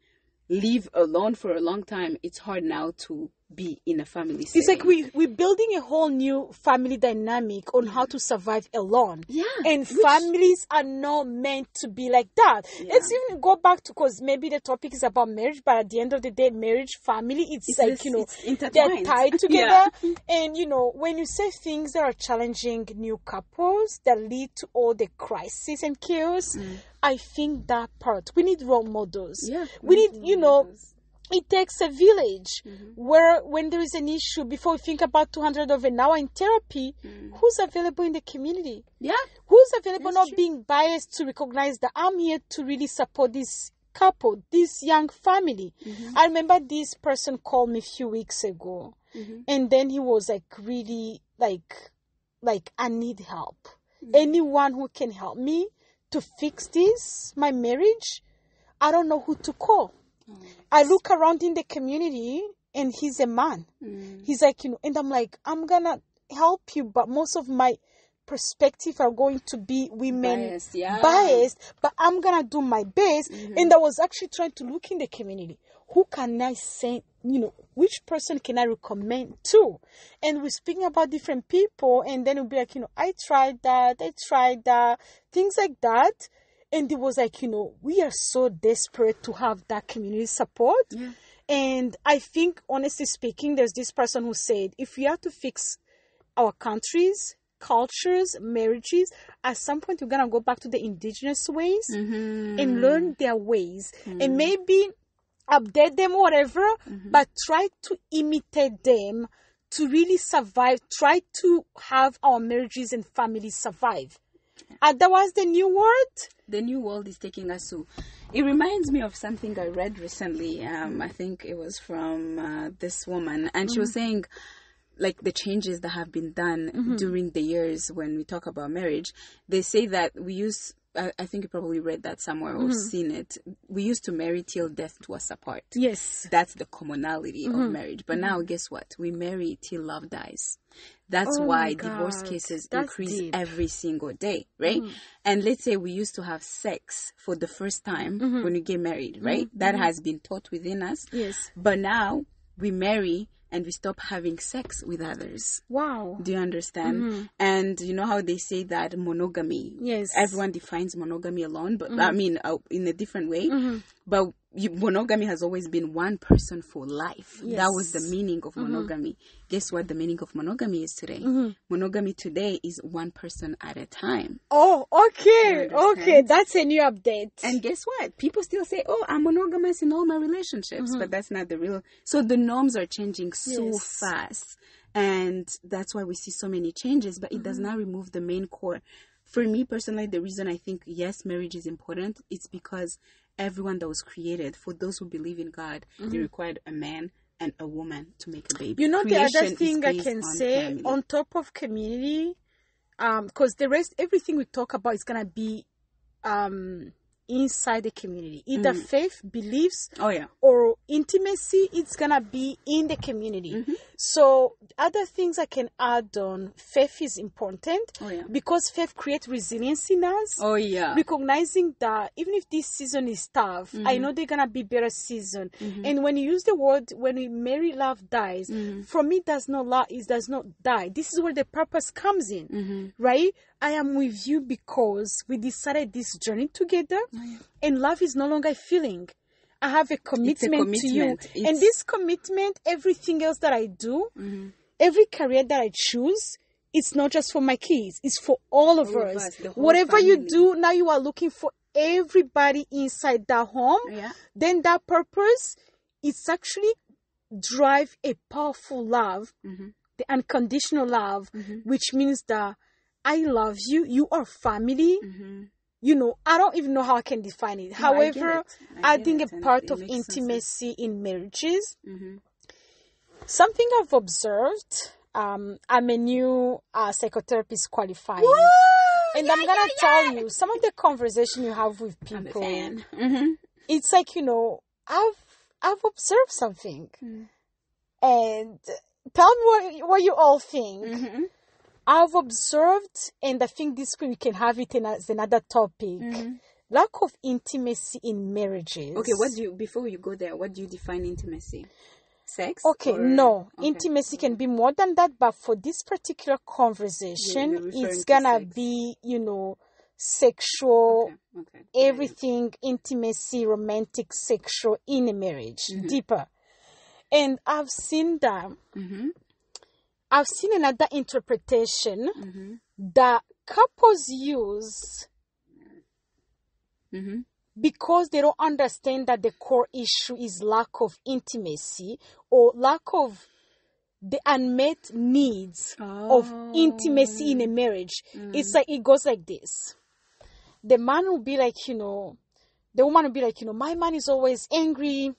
live alone for a long time it's hard now to be in a family It's like we we're building a whole new family dynamic on how to survive alone. Yeah, and which- families are not meant to be like that. Let's even go back to because maybe the topic is about marriage, but at the end of the day, marriage, family, it's, It's like this- you know, they're tied together. Yeah. And you know when you say things that are challenging new couples that lead to all the crisis and chaos. I think that part we need role models. Mm. Yeah, we we need need you know models. It takes a village Mm-hmm. where when there is an issue before we think about 200 of an hour in therapy who's available in the community yeah who's available That's not true. being biased to recognize that i'm here to really support this couple this young family Mm-hmm. i remember this person called me a few weeks ago Mm-hmm. and then he was like really like like i need help Mm-hmm. anyone who can help me to fix this my marriage i don't know who to call Oh, I look around in the community and he's a man. Mm. He's like, you know, and I'm like, I'm gonna help you, but most of my perspective are going to be women Biased, yeah. biased, but I'm gonna do my best. And I was actually trying to look in the community. Who can I send, you know, which person can I recommend to? And we're speaking about different people, and then it'll be like, you know, I tried that, I tried that, things like that. And it was like, you know, we are so desperate to have that community support. Yeah. And I think, honestly speaking, there's this person who said, if we have to fix our countries, cultures, marriages, at some point we're gonna go back to the indigenous ways Mm-hmm. and learn their ways and maybe update them, whatever, Mm-hmm. but try to imitate them to really survive. Try to have our marriages and families survive. Otherwise, the new world. the new world is taking us to. It reminds me of something I read recently. Um, I think it was from uh, this woman, and she was saying like the changes that have been done Mm-hmm. during the years when we talk about marriage, they say that we use. I, I think you probably read that somewhere or Mm-hmm. seen it. We used to marry till death do us apart. Yes. That's the commonality Mm-hmm. of marriage. But now, guess what? We marry till love dies. That's Oh why divorce cases that's increase deep. Mm-hmm. every single day, right? And let's say we used to have sex for the first time Mm-hmm. when we get married, right? That has been taught within us. Yes. But now we marry and we stop having sex with others. Wow. Do you understand? Mm-hmm. And you know how they say that monogamy. Yes. Everyone defines monogamy alone, but mm-hmm. I mean uh, in a different way. Mm-hmm. But you, monogamy has always been one person for life. That was the meaning of mm-hmm. monogamy. Guess what the meaning of monogamy is today? Mm-hmm. Monogamy today is one person at a time. Oh, okay. Okay. That's a new update. And guess what? People still say, "Oh, I'm monogamous in all my relationships," mm-hmm. but that's not the real. So the norms are changing so Yes. fast, and that's why we see so many changes. But it does not remove the main core. For me personally, the reason I think yes, marriage is important, it's because everyone that was created, for those who believe in God, they required a man and a woman to make a baby. You know the other thing I can on say family. on top of community, um, because the rest everything we talk about is gonna be um inside the community. Either Mm. faith, beliefs, oh yeah, or intimacy, it's gonna be in the community. Mm-hmm. So other things I can add on, faith is important oh yeah, because faith creates resilience in us. oh yeah. recognizing that even if this season is tough, Mm-hmm. I know they're gonna be better season. And when you use the word when we marry, love dies. Mm-hmm. For me, does not love is does not die. This is where the purpose comes in, Mm-hmm. right? I am with you because we decided this journey together, Oh, and love is no longer a feeling. I have a commitment, to you, commitment. and this commitment, everything else that I do, Mm-hmm. every career that I choose, it's not just for my kids, it's for all of All of us. us, Whatever you do, now you are looking for everybody inside that home. Yeah. Then that purpose, it's actually drive a powerful love, Mhm. the unconditional love, Mm-hmm. which means that I love you, you are family. You know, I don't even know how I can define it. I get However, it. I I, think a part of makes sense. intimacy in marriages Mm-hmm. Something I've observed, um, I'm a new uh, psychotherapist qualifying. And I'm gonna tell you, some of the conversation you have with people. Mm-hmm. it's like you know, I've I've observed something, Mm. and tell me what what you all think. Mm-hmm. I've observed, and I think this we can have it in as another topic. Mhm. Lack of intimacy in marriages. Okay, what do you before you go there? What do you define intimacy? Sex? Okay, or- no. okay. Intimacy can be more than that, but for this particular conversation, You're- you're referring it's gonna sex. be, you know, sexual, Okay, okay. Everything, intimacy, romantic, sexual in a marriage, Mm-hmm. deeper. And I've seen that. Mhm. I've seen another interpretation Mhm. that couples use Mhm. because they don't understand that the core issue is lack of intimacy or lack of the unmet needs of intimacy in a marriage. It's like it goes like this. The man will be like, you know, the woman will be like, you know, my man is always angry,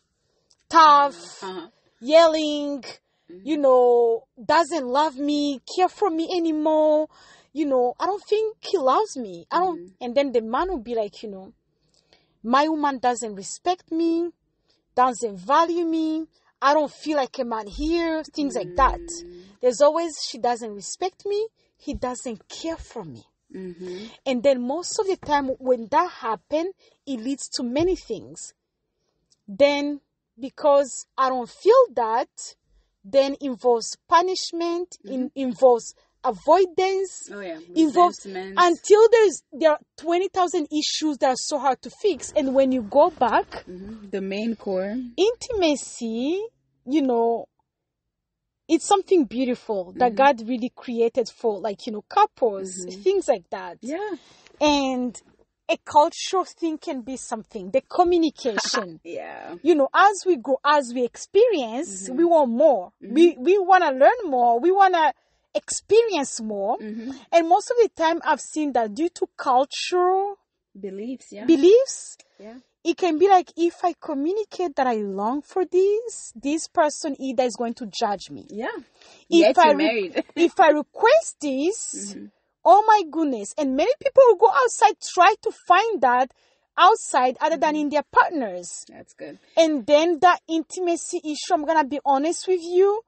tough, Uh-huh. yelling, you mm. know, doesn't love me, care for me anymore. You know, I don't think he loves me. I don't. Mm. And then the man will be like, you know, my woman doesn't respect me, doesn't value me. I don't feel like a man here. Things like that. Mm. There's always she doesn't respect me. He doesn't care for me. Mhm. And then most of the time when that happen, it leads to many things. Then because I don't feel that, then involves punishment, in, involves avoidance, Oh yeah. involves until there's there are twenty thousand issues that are so hard to fix. And when you go back, Mhm. the main core. intimacy, you know, it's something beautiful that Mm-hmm. God really created for like, you know, couples, things like that. Yeah. And a cultural thing can be something, the communication. Yeah. you know, as we grow, as we experience, Mm-hmm. we want more. We we want to learn more. We want to experience more. Mm-hmm. And most of the time, I've seen that due to cultural Beliefs. Yeah. beliefs, yeah. it can be like if I communicate that I long for this, this person either is going to judge me. Yeah. If Yet I re- married. if I request this, oh my goodness. And many people will go outside, try to find that outside other than mm-hmm. in their partners. That's good. And then that intimacy issue, I'm gonna be honest with you,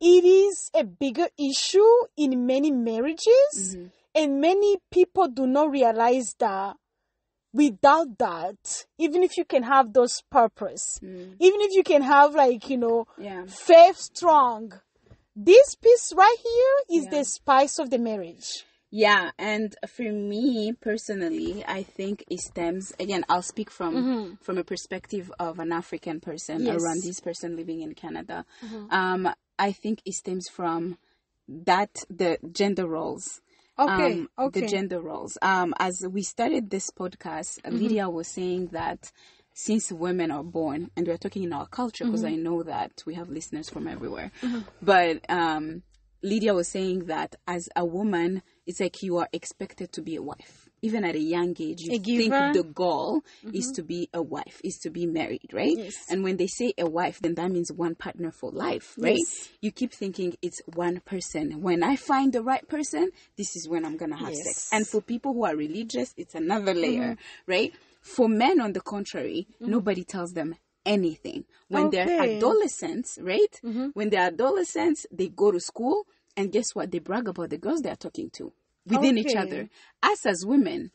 it is a bigger issue in many marriages. Mm-hmm. And many people do not realize that without that, even if you can have those purpose, mm. even if you can have like, you know, Yeah. faith strong, this piece right here is Yeah. the spice of the marriage. Yeah, and for me personally, I think it stems again. I'll speak from from a perspective of an African person, Yes. a Rwandese person living in Canada. Um, I think it stems from that the gender roles. Okay, um, okay. The gender roles. Um, as we started this podcast, Lydia was saying that since women are born, and we're talking in our culture because mm-hmm. I know that we have listeners from everywhere, mm-hmm. but um, Lydia was saying that as a woman, it's like you are expected to be a wife. Even at a young age, you think the goal is mm-hmm. to be a wife, is to be married, right? Yes. And when they say a wife, then that means one partner for life, right? Yes. You keep thinking it's one person. When I find the right person, this is when I'm gonna have sex. And for people who are religious, it's another layer, right? For men, on the contrary, mm-hmm. nobody tells them anything. When they're adolescents, right? Mm-hmm. When they're adolescents, they go to school, and guess what? They brag about the girls they're talking to within each other. Us as women,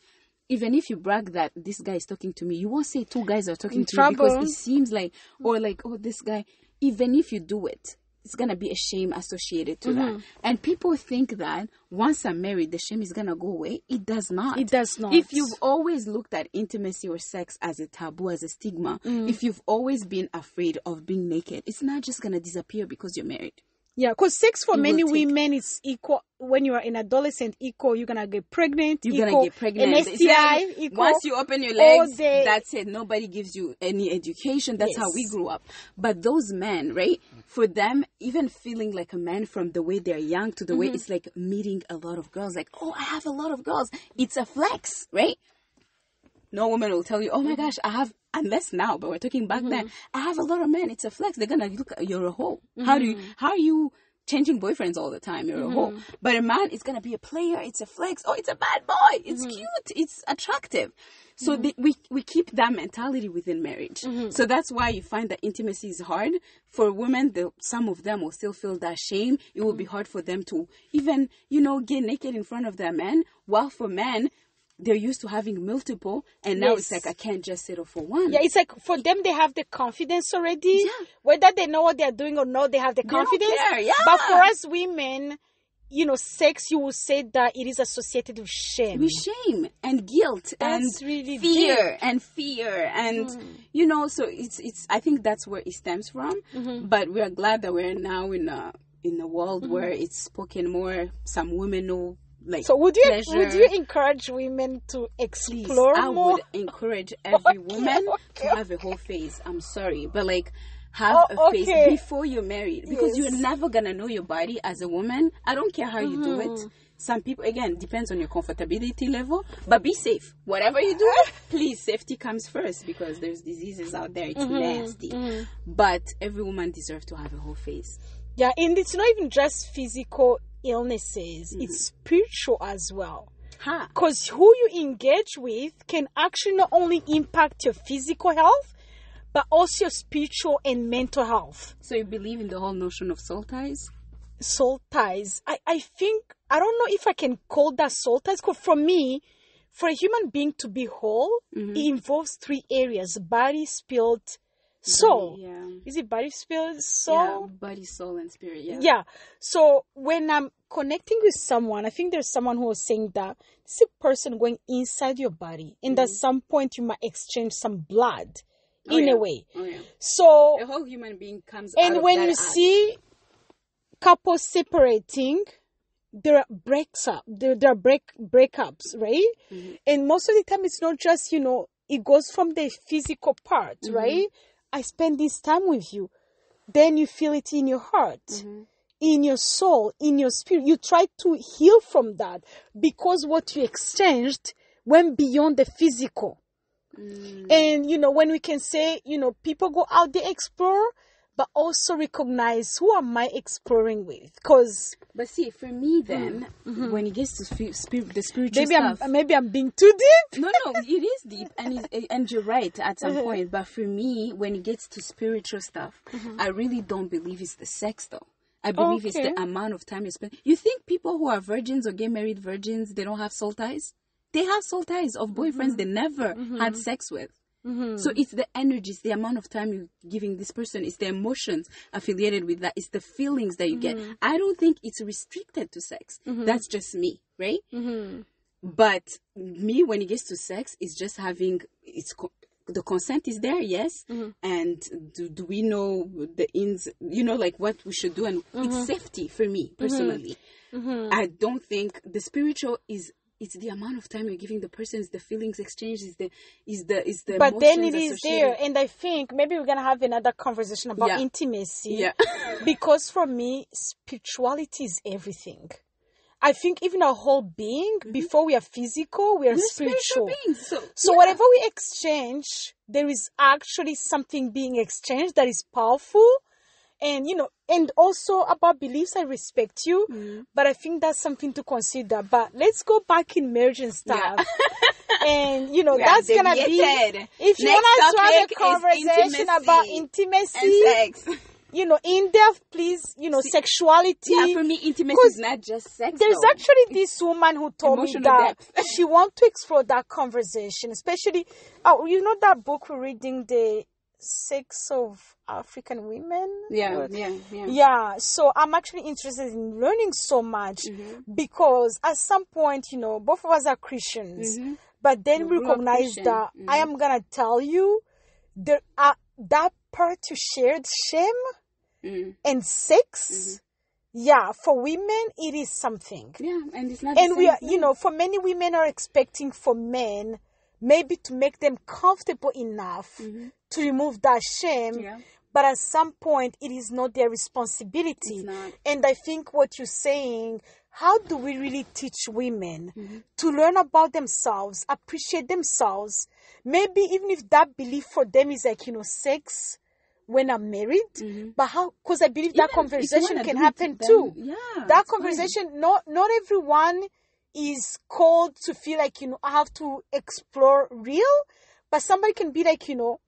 even if you brag that this guy is talking to me, you won't say two guys are talking In to you because it seems like, or like, oh, this guy, even if you do it, it's gonna be a shame associated to Mm-hmm. that. And people think that once I'm married, the shame is gonna go away. It does not. It does not. If you've always looked at intimacy or sex as a taboo, as a stigma, Mm. if you've always been afraid of being naked, it's not just gonna disappear because you're married. Yeah, because sex for many women is equal. When you are an adolescent, equal. You're gonna get pregnant. You're equal, gonna get pregnant. An STI. not- equal. Once you open your legs, day. that's it. Nobody gives you any education. That's how we grew up. But those men, right? For them, even feeling like a man from the way they're young to the way Mm-hmm. it's like meeting a lot of girls. Like, oh, I have a lot of girls. It's a flex, right? No woman will tell you, oh Mm-hmm. my gosh, I have, unless now, but we're talking back then, I have a lot of men. It's a flex. They're gonna look at you're a hoe. How do you, Mm-hmm. how are you changing boyfriends all the time? You're a hoe. But a man is gonna be a player. It's a flex. Oh, it's a bad boy. It's Mm-hmm. cute. It's attractive. So the, we we keep that mentality within marriage. Mm-hmm. So that's why you find that intimacy is hard for women. The, some of them will still feel that shame. It will be Mm-hmm. hard for them to even you know get naked in front of their men. While for men, they're used to having multiple, and now it's like I can't just settle for one. Yeah, it's like for them they have the confidence already. Yeah. Whether they know what they're doing or not, they have the confidence. care, yeah. But for us women, you know, sex you will say that it is associated with shame. with shame and guilt That's and really fear deep. and fear and Mm. you know so it's it's i think that's where it stems from Mm-hmm. but we are glad that we're now in a in a world where it's spoken more some women know like so would you pleasure. would you encourage women to Please, explore I more? would encourage every Okay, woman okay, to have a whole face. I'm sorry, but like have Oh, a face okay. before you're married because Yes. you're never gonna know your body as a woman. I don't care how you do it. Mm-hmm. Some people again depends on your comfortability level, but be safe. Whatever you do, please safety comes first because there's diseases out there. It's Mm-hmm. nasty. But every woman deserves to have a whole face. Yeah, and it's not even just physical illnesses, it's spiritual as well. Because who you engage with can actually not only impact your physical health, but also your spiritual and mental health. So you believe in the whole notion of soul ties? Soul ties. I, I think, I don't know if I can call that soul ties, because for me, for a human being to be whole, Mm-hmm. it involves three areas body, spirit, soul. Yeah. Is it body, spirit, soul? Yeah, body, soul, and spirit. Yeah. yeah so when i'm connecting with someone i think there's someone who was saying that this a person going inside your body and Mm-hmm. at some point you might exchange some blood Oh, in yeah. a way Oh yeah. so A whole human being comes out and when you act. see couples separating there are breaks up there, there are break breakups right Mm-hmm. and most of the time it's not just you know it goes from the physical part Mm-hmm. right i spend this time with you then you feel it in your heart Mm-hmm. in your soul in your spirit you try to heal from that because what you exchanged went beyond the physical Mm. And, you know, when we can say, you know, people go out they explore, but also recognize who am I exploring with? Because But see, for me, then mm-hmm. when it gets to the spiritual maybe stuff, I'm maybe I'm being too deep. no, no, it is deep, and and you're right at some uh-huh. point. But for me, when it gets to spiritual stuff, mm-hmm. I really don't believe it's the sex, though. I believe it's the amount of time you spend. You think people who are virgins or get married virgins, they don't have soul ties? They have soul ties of boyfriends mm-hmm. they never had sex with. Mm-hmm. So it's the energies, the amount of time you're giving this person, it's the emotions affiliated with that, it's the feelings that you get. Mm-hmm. I don't think it's restricted to sex. Mm-hmm. That's just me, right? But me, when it gets to sex, it's just having it's co- the consent is there, yes. And do, do we know the ins? You know, like what we should do, and it's safety for me personally. I don't think the spiritual is. It's the amount of time you're giving the person, is the feelings exchange, is the is the is the. But then it is there, and I think maybe we're gonna have another conversation about Yeah. intimacy. Yeah. because for me, spirituality is everything. I think even our whole being, before we are physical, we are Mm-hmm. We're spiritual. beings, so So yeah. whatever we exchange, there is actually something being exchanged that is powerful. And you know, and also about beliefs, I respect you, Mm-hmm. but I think that's something to consider. But let's go back in marriage and stuff. and you know, We that's gonna be if you want to have a conversation about intimacy intimacy, and sex. you know, in depth, please, you know, sexuality. Yeah, for me, intimacy is not just sex. There's though. actually this woman who told me that she want to explore that conversation, especially, oh, you know that book we're reading, the sex of African women. Yeah, Or- yeah, yeah. yeah so i'm actually interested in learning so much Mm-hmm. because at some point you know both of us are christians but then we Mm-hmm. recognize that i am gonna tell you there are that part to shared shame Mm. and sex Mm-hmm. yeah for women it is something Yeah, and it's not. and we are you know for many women are expecting for men maybe to make them comfortable enough to remove that shame Mm-hmm. Yeah. but at some point it is not their responsibility not. and i think what you're saying how do we really teach women Mm-hmm. to learn about themselves appreciate themselves maybe even if that belief for them is like you know sex when i'm married but how because i believe that Mm-hmm. Even you conversation can happen too Yeah, that fine. conversation not not everyone is called to feel like you know i have to explore real but somebody can be like you know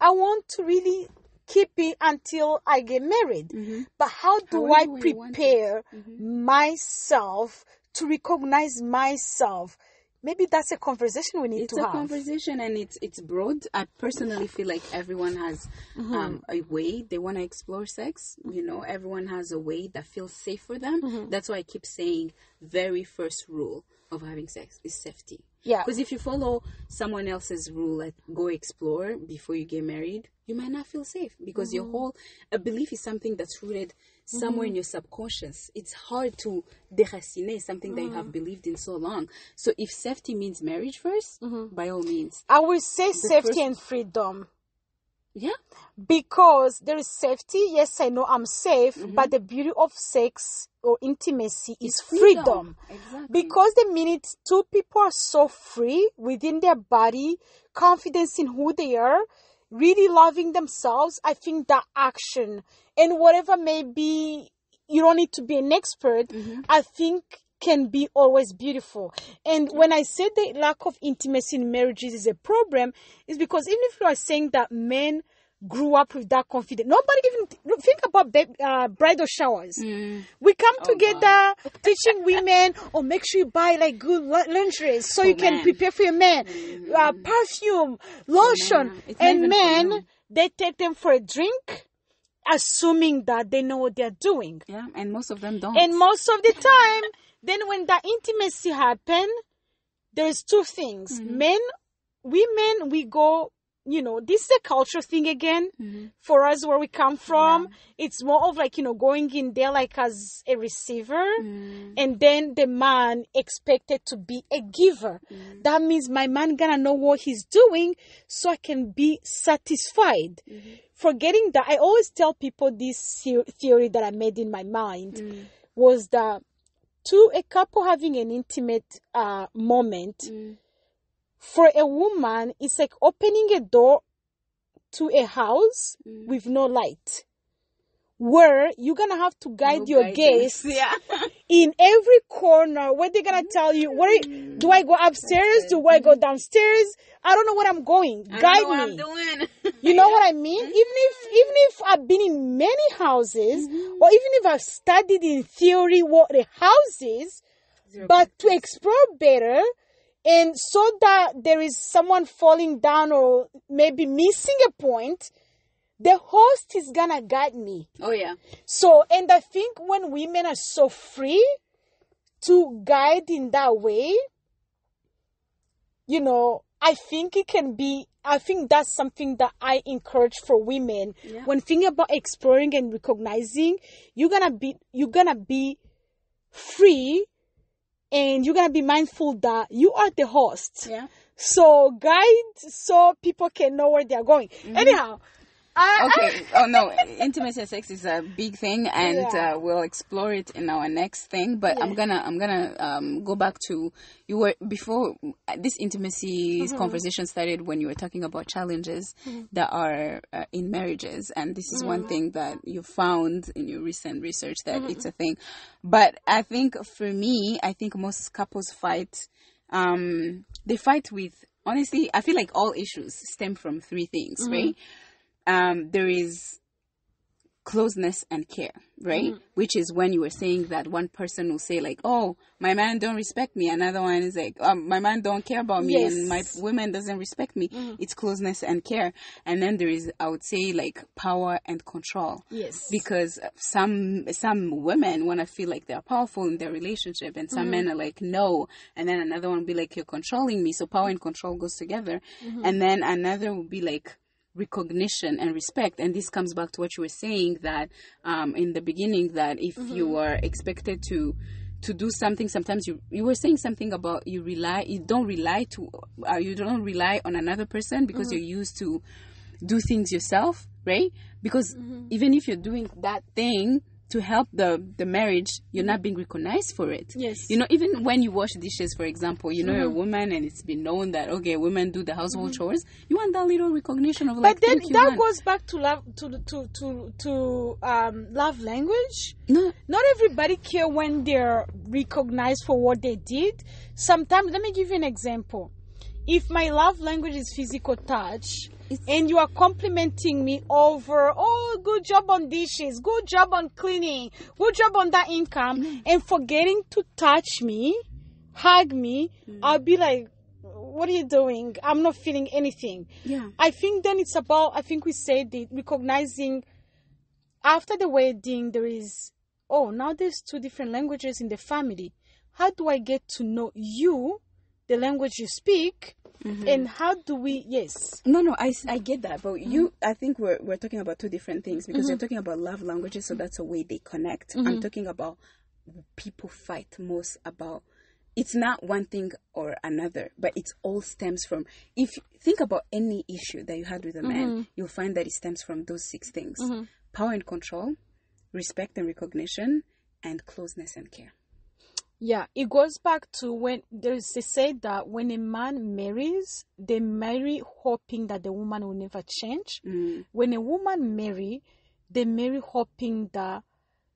i want to really keep it until i get married. Mm-hmm. But how do However i way you want prepare mm-hmm. myself to recognize myself maybe that's a conversation we need It's to have. It's a conversation and it's it's broad. I personally feel like everyone has Mm-hmm. um, a way they want to explore sex. You know, everyone has a way that feels safe for them. Mm-hmm. That's why I keep saying very first rule of having sex is safety. Yeah. Because if you follow someone else's rule, like go explore before you get married, you might not feel safe because your whole a belief is something that's rooted somewhere in mm-hmm. your subconscious. It's hard to deraciner something that you have mm-hmm. believed in so long. So if safety means marriage 1st mm-hmm. by all means, i will say safety first- and freedom yeah, because there is safety. Yes, I know I'm safe, Mm-hmm. but the beauty of sex or intimacy is freedom. Exactly. Because the minute two people are so free within their body, confidence in who they are, really loving themselves, I think that action and whatever may be, you don't need to be an expert, Mm-hmm. I think can be always beautiful. And when I say the lack of intimacy in marriages is a problem, is because even if you are saying that men grew up with that confidence, nobody even think about uh, bridal showers. Mm. We come together teaching women, or make sure you buy like good li- lingerie so you can prepare for your man, uh, perfume, lotion, men. And men. They take them for a drink, assuming that they know what they're doing. yeah, and most of them don't. And most of the time, then when that intimacy happen, there's two things. Mm-hmm. Men, women, we go, you know, this is a culture thing again Mm-hmm. for us where we come from. It's more of like, you know, going in there like as a receiver Mm-hmm. and then the man expected to be a giver. Mm-hmm. That means my man gonna know what he's doing so I can be satisfied. Mm-hmm. Forgetting that I always tell people this theory that I made in my mind Mm. was that to a couple having an intimate uh, moment, Mm. For a woman, it's like opening a door to a house with no light. Where you're gonna have to guide No your guidance. gaze Yeah. in every corner where they're gonna tell you where do I go upstairs? Do I go downstairs? I don't know where I'm going. Guide what me. You know what I mean? Even if even if I've been in many houses, Mm-hmm. or even if I've studied in theory what a house is, but to explore better, and so that there is someone falling down or maybe missing a point, the host is gonna guide me. Oh yeah. So, and I think when women are so free to guide in that way, you know, I think it can be, I think that's something that I encourage for women. Yeah. When thinking about exploring and recognizing, you're gonna be, you're gonna be free and you're gonna be mindful that you are the host. Yeah. So guide so people can know where they're going. Mm-hmm. Anyhow, Okay. Oh no, intimacy and sex is a big thing, and Yeah. uh, we'll explore it in our next thing. But I'm gonna I'm gonna um, go back to you were before uh, this intimacy Mm-hmm. conversation started when you were talking about challenges that are uh, in marriages, and this is Mm-hmm. one thing that you found in your recent research that Mm-hmm. it's a thing. But I think for me, I think most couples fight. Um, they fight with honestly. I feel like all issues stem from three things, Mm-hmm. right? Um, there is closeness and care, right? Mm-hmm. Which is when you were saying that one person will say like, "Oh, my man don't respect me," another one is like, um, "My man don't care about me," and my Mm-hmm. woman doesn't respect me. It's closeness and care, and then there is, I would say, like power and control. Yes. because some some women want to feel like they're powerful in their relationship, and some men are like, "No," and then another one will be like, "You're controlling me." So power and control goes together, and then another will be like recognition and respect. And this comes back to what you were saying that um, in the beginning that if you are expected to to do something sometimes you you were saying something about you rely you don't rely to uh, you don't rely on another person because you're used to do things yourself right? Because even if you're doing that thing to help the the marriage you're not mm-hmm. being recognized for it. Yes. you know even when you wash dishes for example you know you're a mm-hmm. woman and it's been known that okay women do the household mm-hmm. chores you want that little recognition of like but then that goes back to love to to to to um love language. No. Not everybody care when they're recognized for what they did. Sometimes let me give you an example. If my love language is physical touch and you are complimenting me over oh good job on dishes. Good job on cleaning. Good job on that income. Mm-hmm. And forgetting to touch me hug me mm. i'll be like what are you doing? I'm not feeling anything. Yeah. I think then it's about I think we said it recognizing after the wedding there is oh now there's two different languages in the family. How do I get to know you, the language you speak, Mm-hmm. and how do we yes. No, no, I, I get that, but you, mm-hmm. I think we're we're talking about two different things because you're mm-hmm. talking about love languages, so that's a way they connect. I'm talking about people fight most about. It's not one thing or another, but it all stems from. If you think about any issue that you had with a man, you'll find that it stems from those six things: power and control, respect and recognition, and closeness and care. Yeah, it goes back to when there's they say that when a man marries, they marry hoping that the woman will never change. Mm. When a woman marry, they marry hoping that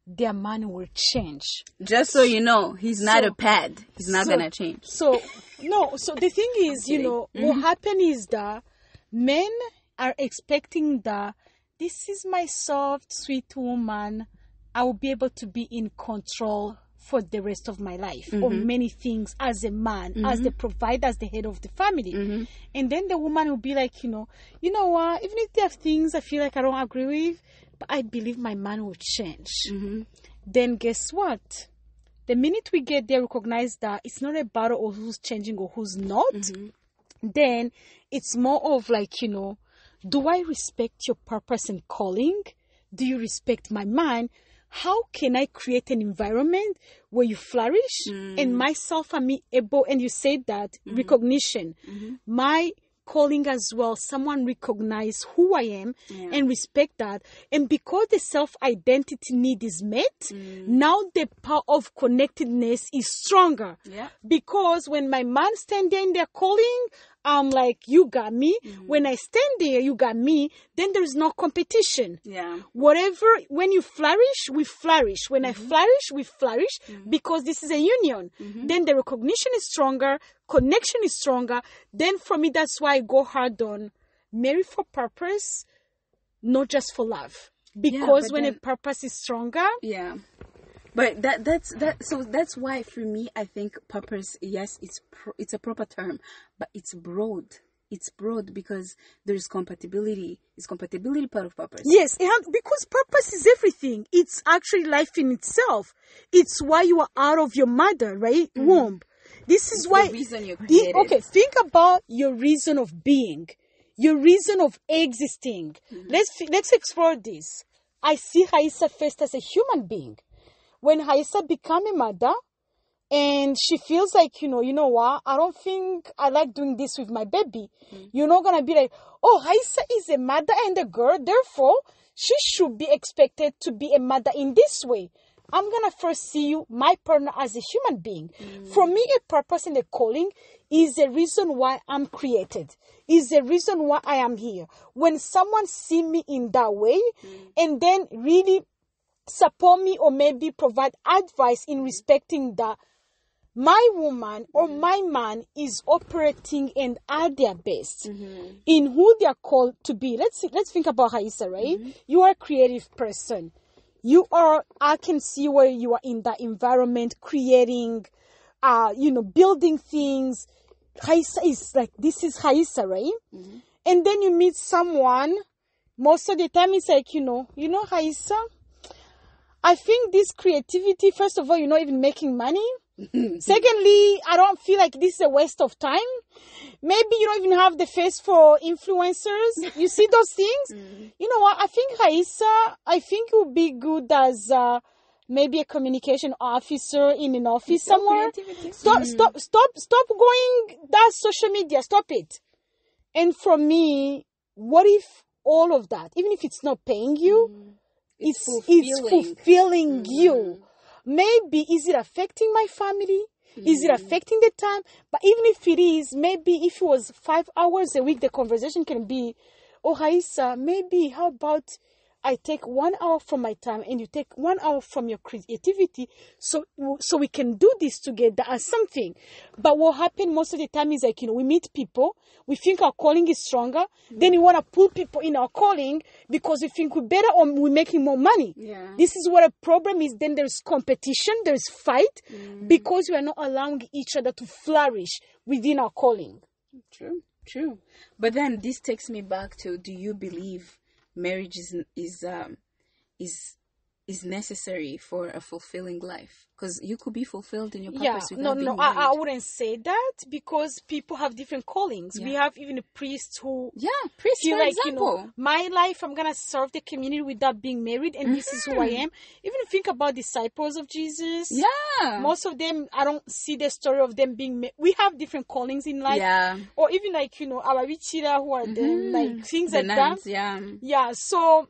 their man will change. Just so you know, he's not a pad. He's not so- gonna change. So no, so the thing is, you know, what happen is that men are expecting that this is my soft, sweet woman. I will be able to be in control for the rest of my life or mm-hmm. many things as a man, as mm-hmm. the provider, as the head of the family. Mm-hmm. And then the woman will be like, you know, you know what, even if there are things I feel like I don't agree with, but I believe my man will change. Then guess what? The minute we get there, recognize that it's not a battle of who's changing or who's not. Then it's more of like, you know, do I respect your purpose and calling? Do you respect my mind? How can I create an environment where you flourish and mm. myself and me able and you said that mm-hmm. recognition, mm-hmm. my calling as well, someone recognize who I am and respect that. And because the self identity need is met, mm. now the power of connectedness is stronger. Yeah. Because when my man stand there in their calling, I'm like, you got me. Mm-hmm. When I stand there, you got me. Then there's no competition. Yeah. Whatever, when you flourish, we flourish. When Mm-hmm. I flourish, we flourish because this is a union. Then the recognition is stronger, connection is stronger. Then for me, that's why I go hard on marry for purpose, not just for love. Because but when a purpose is stronger, Yeah. But that that's that so that's why for me I think purpose yes it's pro, it's a proper term but it's broad it's broad because there's compatibility is compatibility part of purpose Yes, has- because purpose is everything. It's actually life in itself. It's why you are out of your mother, right? Mm-hmm. Womb. This is the why. reason you're the- okay, think about your reason of being, your reason of existing. Mm-hmm. Let's let's explore this. I see Raissa first as a human being. When Raissa become a mother, and she feels like you know you know what? I don't think i like doing this with my baby. Mm. You're not gonna be like oh Raissa is a mother and a girl therefore she should be expected to be a mother in this way. I'm gonna first see you my partner as a human being. Mm. For me a purpose and a calling is the reason why i'm created is the reason why i am here. When someone see me in that way mm. and then really support me or maybe provide advice in respecting that my woman or mm-hmm. my man is operating and at their best mm-hmm. in who they are called to be. Let's see, let's think about Raissa, right? Mm-hmm. You are a creative person. You are I can see where you are in that environment creating uh you know building things. Raissa is like this is Raissa, right? And then you meet someone most of the time it's like, you know, you know Raissa, I think this creativity, first of all, you're not even making money. Secondly, I don't feel like this is a waste of time. Maybe you don't even have the face for influencers. You see those things? Mm. You know what? I think Raissa, I think it would be good as uh, maybe a communication officer in an office So somewhere. creativity. Stop, mm. stop, stop, stop going that social media. Stop it. And for me, what if all of that, even if it's not paying you, mm. It's it's fulfilling. fulfilling you. Mm-hmm. Maybe is it affecting my family? Is it mm-hmm. affecting the time? But even if it is, maybe if it was five hours a week, the conversation can be, oh Raissa, maybe how about I take one hour from my time and you take one hour from your creativity, so so we can do this together as something. But what happens most of the time is like you know we meet people, we think our calling is stronger, then we want to pull people in our calling because we think we're better or we're making more money. Yeah. This is what a problem is. Then there's competition, there's fight mm. because we are not allowing each other to flourish within our calling. True, true. But then this takes me back to: Do you believe marriage is is um is is necessary for a fulfilling life? Because you could be fulfilled in your purpose Yeah, no, no, I, I wouldn't say that because people have different callings. We have even a priest who yeah, priest, feel for like example. you know my life i'm gonna serve the community without being married and this is who i am even think about disciples of jesus Mm-hmm. yeah, most of them i don't see the story of them being ma- we have different callings in life yeah. or even like you know our who are them like things The like nuns, that yeah. yeah so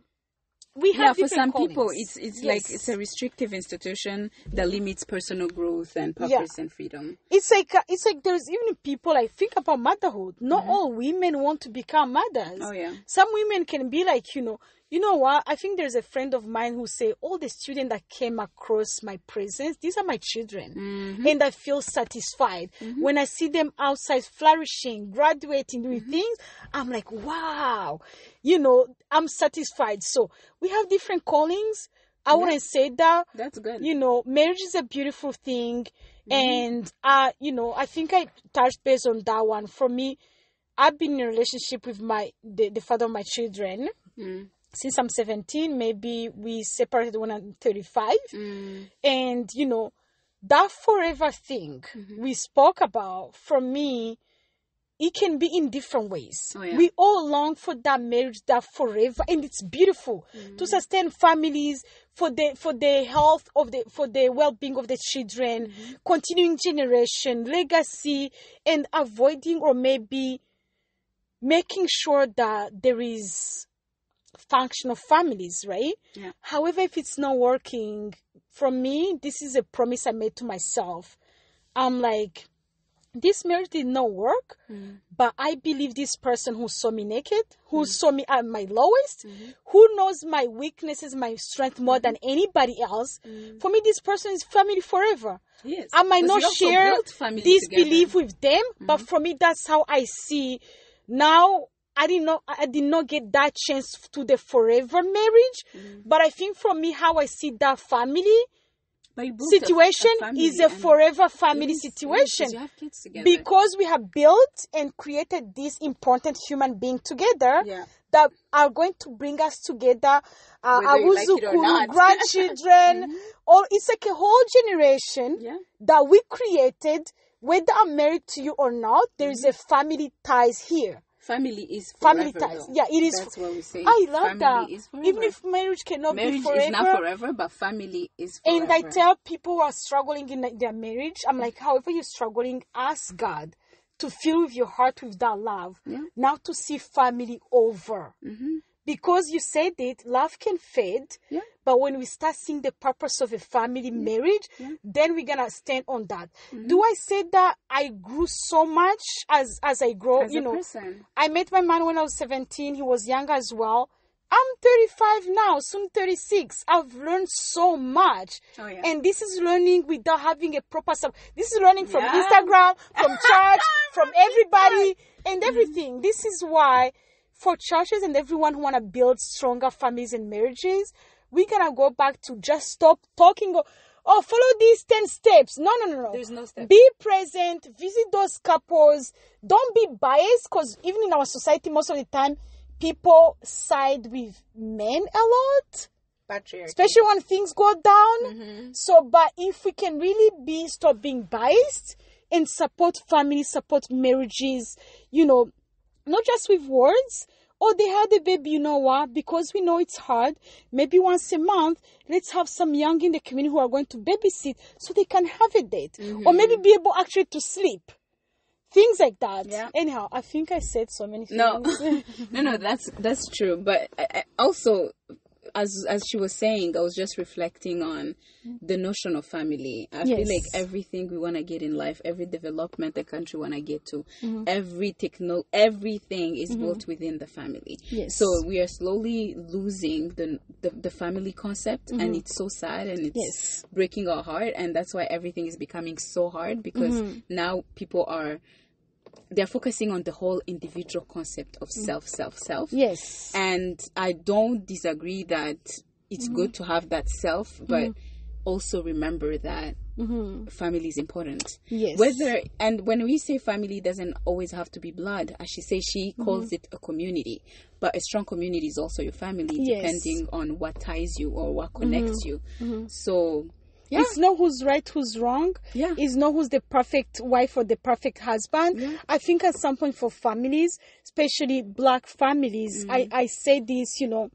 we have Yeah, for some people, it's it's Yes. like it's a restrictive institution that limits personal growth and purpose and freedom. it's like uh, it's like there's even people i think about motherhood not all women want to become mothers Mm-hmm. Oh, yeah. some women can be like you know you know what? I think there's a friend of mine who say all the students that came across my presence these are my children. Mm-hmm. and i feel satisfied. When i see them outside flourishing graduating doing Mm-hmm. things i'm like wow. You know i'm satisfied. So we have different callings. I wouldn't say that That's good. you know marriage is a beautiful thing. And uh you know i think i touched base on that one. For me i've been in a relationship with my the, the father of my children. Mm. Since i'm 17 maybe we separated when i'm 35 Mm. and you know that forever thing Mm-hmm. we spoke about for me it can be in different ways. Oh, yeah. We all long for that marriage, that forever, and it's beautiful Mm-hmm. to sustain families for the for the health of the for the well being of the children, Mm-hmm. continuing generation, legacy, and avoiding or maybe making sure that there is functional families, right? Yeah. However, if it's not working, for me, this is a promise I made to myself. I'm like, this marriage did not work, Mm. but I believe this person who saw me naked, who Mm. saw me at my lowest, Mm-hmm. who knows my weaknesses, my strength more than anybody else. For me, this person is family forever. Yes. I might Mm. Not share this together. Mm-hmm. belief with them, but for me, that's how I see. Now, I did not, I did not get that chance to the forever marriage, Mm-hmm. but I think for me, how I see that family built a- a situation is a forever family yes, situation 'cause you have kids because we have built and created this important human being together Yeah. that are going to bring us together uh, like it or awuzukuru, not. Mm-hmm. grandchildren or it's like a whole generation Yeah. that we created whether i'm married to you or not there is Mm-hmm. a family ties here family is forever, family ties though. yeah it is That's what we say. i love family that even if marriage cannot marriage be forever is not forever, but family is forever. and I tell people who are struggling in their marriage, I'm like, however you're struggling, ask God to fill with your heart with that love. Yeah. Now to see family over. Mhm. Because you said it, love can fade. Yeah. But when we start seeing the purpose of a family marriage, then we're gonna stand on that. Do I say that I grew so much as as I grow? As you know, person. I met my man when I was 17. He was younger as well. I'm 35 now, soon 36. I've learned so much. Oh, yeah. And this is learning without having a proper sub. This is learning from Yeah. Instagram, from church, from everybody, Mm-hmm. and everything. This is why, for churches and everyone who want to build stronger families and marriages, we're going to go back to just stop talking. Oh, follow these 10 steps. No, no, no, no. There's no steps. Be present, visit those couples. Don't be biased because even in our society, most of the time, people side with men a lot, Patriarchy. especially when things go down. Mm-hmm. So, but if we can really be, stop being biased and support families, support marriages, you know, not just with words. Oh, they had a baby, you know what? Because we know it's hard. Maybe once a month, let's have some young in the community who are going to babysit so they can have a date. Or mm-hmm. maybe be able actually to sleep. Things like that. Yeah. Anyhow, I think I said so many things. No, no, no. That's that's true. But I, I also, as as she was saying, I was just reflecting on the notion of family. I feel like everything we want to get in life, every development the country want to get to, Mm-hmm. every techno, everything is built within the family. Yes. So we are slowly losing the the, the family concept, and it's so sad, and it's Mm-hmm. Yes. breaking our heart, and that's why everything is becoming so hard because Mm-hmm. now people are they're focusing on the whole individual concept of self, self, self. Mm. Yes. And I don't disagree that it's Mm-hmm. good to have that self, but also remember that Mm-hmm. family is important. Yes. Whether and when we say family, doesn't always have to be blood. As she says, she Mm-hmm. calls it a community, but a strong community is also your family, Yes. Mm-hmm. depending on what ties you or what connects you. So, yeah, It's not who's right, who's wrong. Yeah. It's not who's the perfect wife or the perfect husband. Yeah. I think at some point for families, especially black families, I, Mm-hmm. I say this, you know,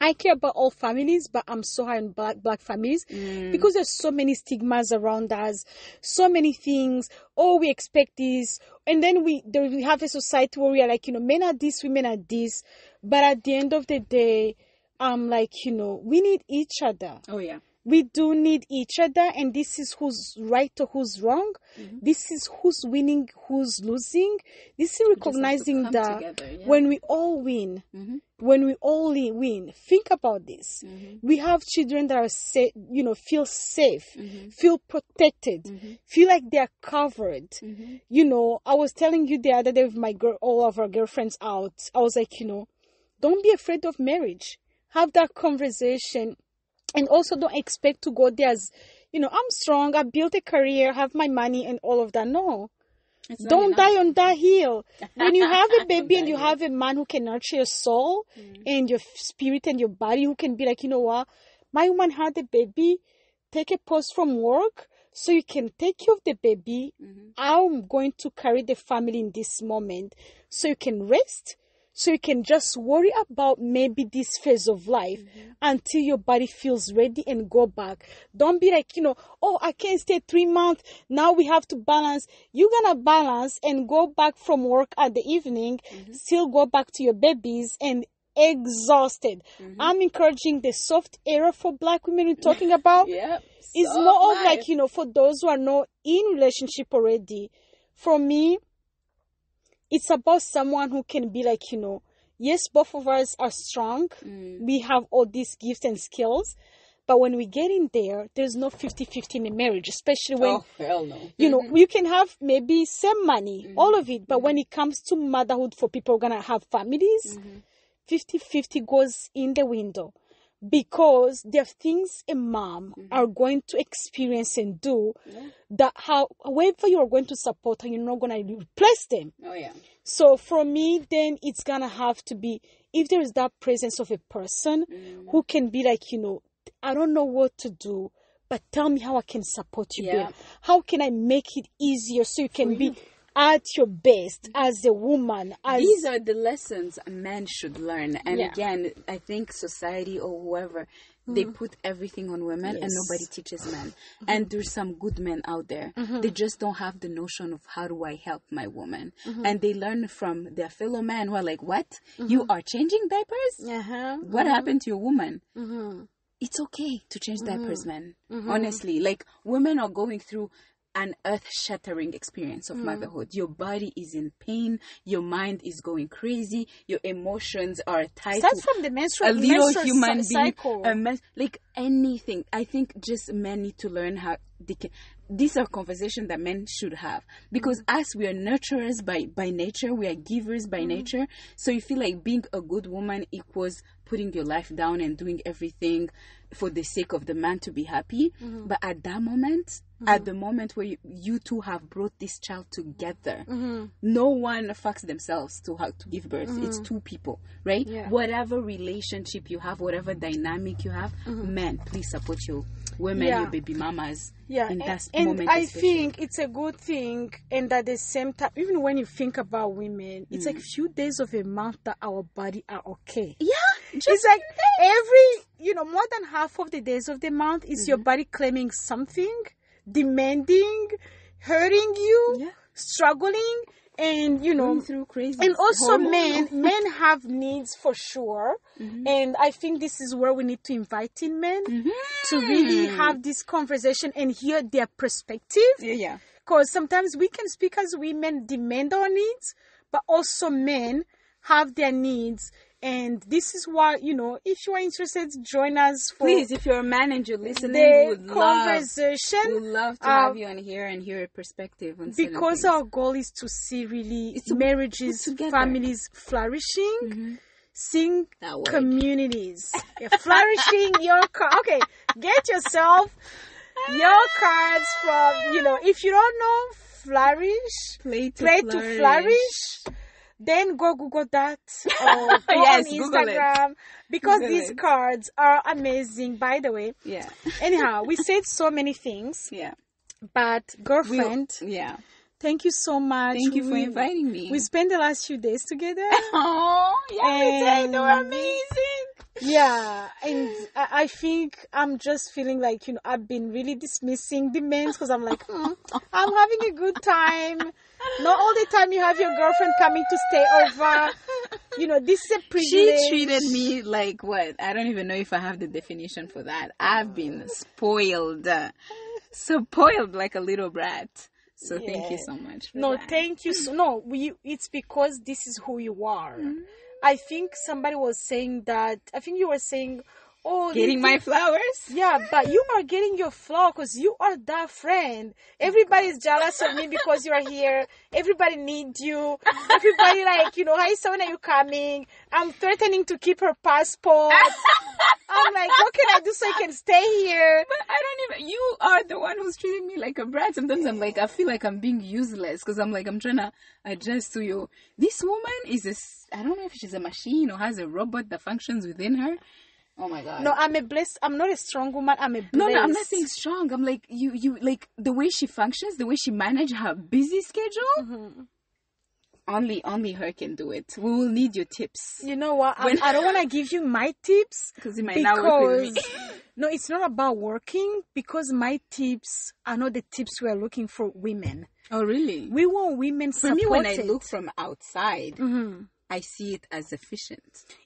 I care about all families, but I'm so high on black black families Mm. because there's so many stigmas around us, so many things. Oh, we expect this, and then we there, we have a society where we are like, you know, men are this, women are this, but at the end of the day, I'm like, you know, we need each other oh yeah, we do need each other and this is who's right or who's wrong Mm-hmm. this is who's winning who's losing this is recognizing that together, yeah. Mm-hmm. when we all win when we all win think about this Mm-hmm. we have children that are sa- you know feel safe Mm-hmm. feel protected feel like they are covered Mm-hmm. you know i was telling you the other day with my girl all of our girlfriends out i was like you know don't be afraid of marriage have that conversation and also don't expect to go there as you know i'm strong i built a career have my money and all of that no don't enough. die on that hill when you have a baby and you have a man who can nurture your soul Mm. and your spirit and your body who can be like you know what my woman had a baby take a pause from work so you can take care of the baby Mm-hmm. i'm going to carry the family in this moment so you can rest so you can just worry about maybe this phase of life mm-hmm. until your body feels ready and go back. Don't be like, you know, oh, I can't stay three months. Now we have to balance. You're gonna balance and go back from work at the evening, mm-hmm. still go back to your babies and exhausted. Mm-hmm. I'm encouraging the soft era for black women we're talking about Yep. it's So more of like you know for those who are not in relationship already for me, it's about someone who can be like, you know, yes, both of us are strong. Mm. We have all these gifts and skills. But when we get in there, there's no 50 50 in a marriage, especially when, oh hell no. you know, you can have maybe same money, Mm-hmm. all of it. But when it comes to motherhood for people who are going to have families, Mm-hmm. 50 50 goes in the window because there are things a mom Mm-hmm. are going to experience and do that how however you're going to support her, you're not going to replace them. Oh yeah. So for me, then it's gonna have to be if there is that presence of a person Mm. who can be like, you know, I don't know what to do, but tell me how I can support you. Yeah. How can I make it easier so you can be at your best as a woman? As These are the lessons men should learn. And Yeah. again, I think society or whoever they mm-hmm. put everything on women and nobody teaches men. Mm-hmm. And there's some good men out there. Mm-hmm. They just don't have the notion of how do I help my woman. And they learn from their fellow men who are like, What? You are changing diapers? uh-huh. What happened to your woman? It's okay to change diapers, man. Honestly, like women are going through an earth shattering experience of motherhood. Your body is in pain, your mind is going crazy, your emotions are tied Start to from the menstrual, a little menstrual human cy- being, cycle. a mes- like anything. I think just men need to learn how they can. These are conversations that men should have because Mm-hmm. us we are nurturers by by nature. We are givers by Mm-hmm. nature. So you feel like being a good woman equals putting your life down and doing everything for the sake of the man to be happy. Mm-hmm. But at that moment, at the moment where you, you two have brought this child together, Mm-hmm. no one fucks themselves to have to give birth. It's two people, right? Yeah. Whatever relationship you have, whatever dynamic you have, men, please support your women, Yeah. your baby mamas. Yeah, and, that and moment. I especially. think it's a good thing, and at the same time, even when you think about women, it's like few days of a month that our body are okay. yeah, It's like every, you know, more than half of the days of the month is Mm-hmm. your body claiming something, demanding, hurting you, Yeah. struggling, and you know, going through crazy. and also men men have needs for sure Mm-hmm. and i think this is where we need to invite in men Mm-hmm. to really have this conversation and hear their perspective Yeah, yeah. because sometimes we can speak as women demand our needs but also men have their needs and this is why you know if you are interested join us for Please, if you're a man and you're listening, we the would love, conversation we would love to uh, have you on here and hear a perspective on because our goal is to see really It's marriages. Mm-hmm. families flourishing seeing That communities flourishing your car okay get yourself your cards from you know if you don't know flourish play to play flourish. to flourish then go google that or go Yes, on instagram because Google these it. cards are amazing by the way. Yeah, anyhow we said so many things. Yeah, but We- girlfriend yeah. Thank you so much. Thank you for We- inviting me. We spent the last few days together. Oh, yeah, we did. They were And- amazing. yeah, and I, think I'm just feeling like you know I've been really dismissing the men because I'm like "Hmm, I'm having a good time. Not all the time you have your girlfriend coming to stay over. You know this is a privilege. She treated me like what? I don't even know if I have the definition for that. I've been spoiled, So, spoiled like a little brat. So thank you so much. No, that. thank you. So, no, we, it's because this is who you are. Mm-hmm. I think somebody was saying that. I think you were saying, "Oh, Getting my flowers. Yeah, but you are getting your flower because you are that friend. Everybody's jealous of me because you are here. Everybody needs you. Everybody like, you know, hi, so when are you coming? I'm threatening to keep her passport. I'm like, what can I do so I can stay here? But I don't even. You are the one who's treating me like a brat. Sometimes I'm like, I feel like I'm being useless because I'm like, I'm trying to adjust to you. This woman is a. I don't know if she's a machine or has a robot that functions within her. Oh my god. No, I'm a blessed. I'm not a strong woman. I'm a blessed. No, no, I'm not saying strong. I'm like you, you like the way she functions, the way she manages her busy schedule. Mm-hmm. Only, only her can do it. We will need your tips You know what? I, When- I don't want to give you my tips because it might not work with me. no, it's not about working because my tips are not the tips we are looking for women. oh, really? We want women For me, when I look from outside, Mhm. I see it as efficient.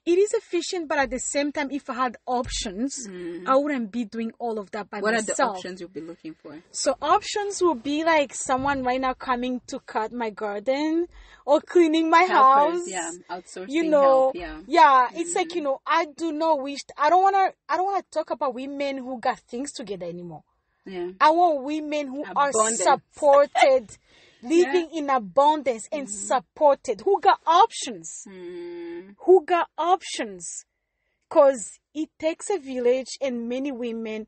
It is efficient, but at the same time, if I had options, I wouldn't be doing all of that by Mm. What are myself. the options you'll be looking for? So options would be like someone right now coming to cut my garden or cleaning my Helpers, house. yeah, outsourcing You know, help, yeah. Mm-hmm. it's like you know, I do not wish. I don't wanna. I don't wanna talk about women who got things together anymore. Yeah. I want women who Abundance. are supported, living in abundance and Mm-hmm. supported, who got options, Mm, who got options. Because it takes a village and many women,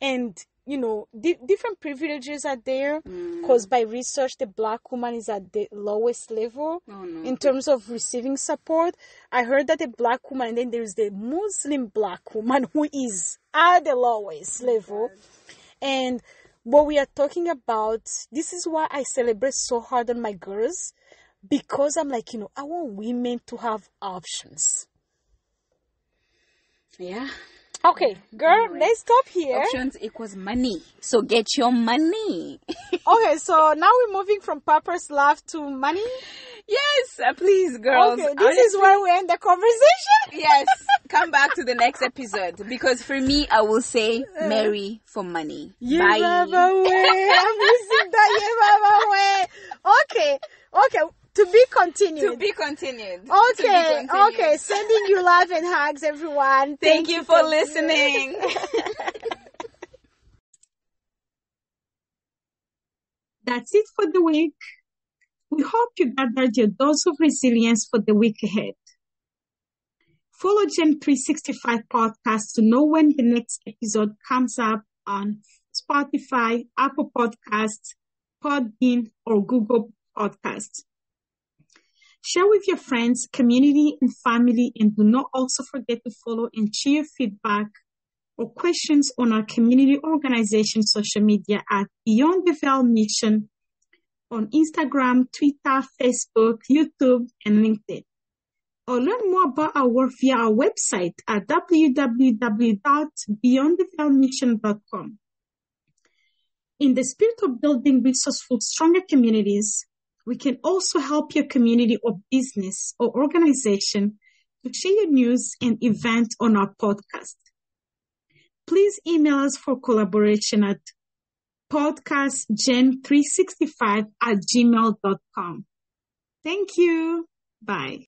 and you know, di- different privileges are there. Mm. Because by research, the black woman is at the lowest level Oh, no. in terms of receiving support. I heard that the black woman, and then there's the Muslim black woman who is at the lowest level. And what we are talking about, this is why I celebrate so hard on my girls because I'm like, you know, I want women to have options. yeah. Okay, girl, let's stop here. Options equals money. So get your money. Okay, so now we're moving from purpose, love to money. yes, uh, please, girls. Okay, this is where we end the conversation. yes, come back to the next episode because for me, I will say marry for money. Yeah, Bye. Way. I'm missing that. Yeah, way. Okay, okay. To be continued. To be continued. To be okay, continued. okay. Sending you love and hugs, everyone. Thank you for listening. That's it for the week. We hope you gathered your dose of resilience for the week ahead. Follow Gen 365 podcast to know when the next episode comes up on Spotify, Apple Podcasts, Podbean, or Google Podcasts. Share with your friends, community, and family, and do not also forget to follow and share feedback or questions on our community organization social media at Beyond the Veil Mission on Instagram, Twitter, Facebook, YouTube, and LinkedIn. Or learn more about our work via our website at www.beyondtheveilmission.com. In the spirit of building resourceful, stronger communities, we can also help your community or business or organization to share your news and event on our podcast please email us for collaboration at podcastgen365 at gmail.com. Thank you. Bye.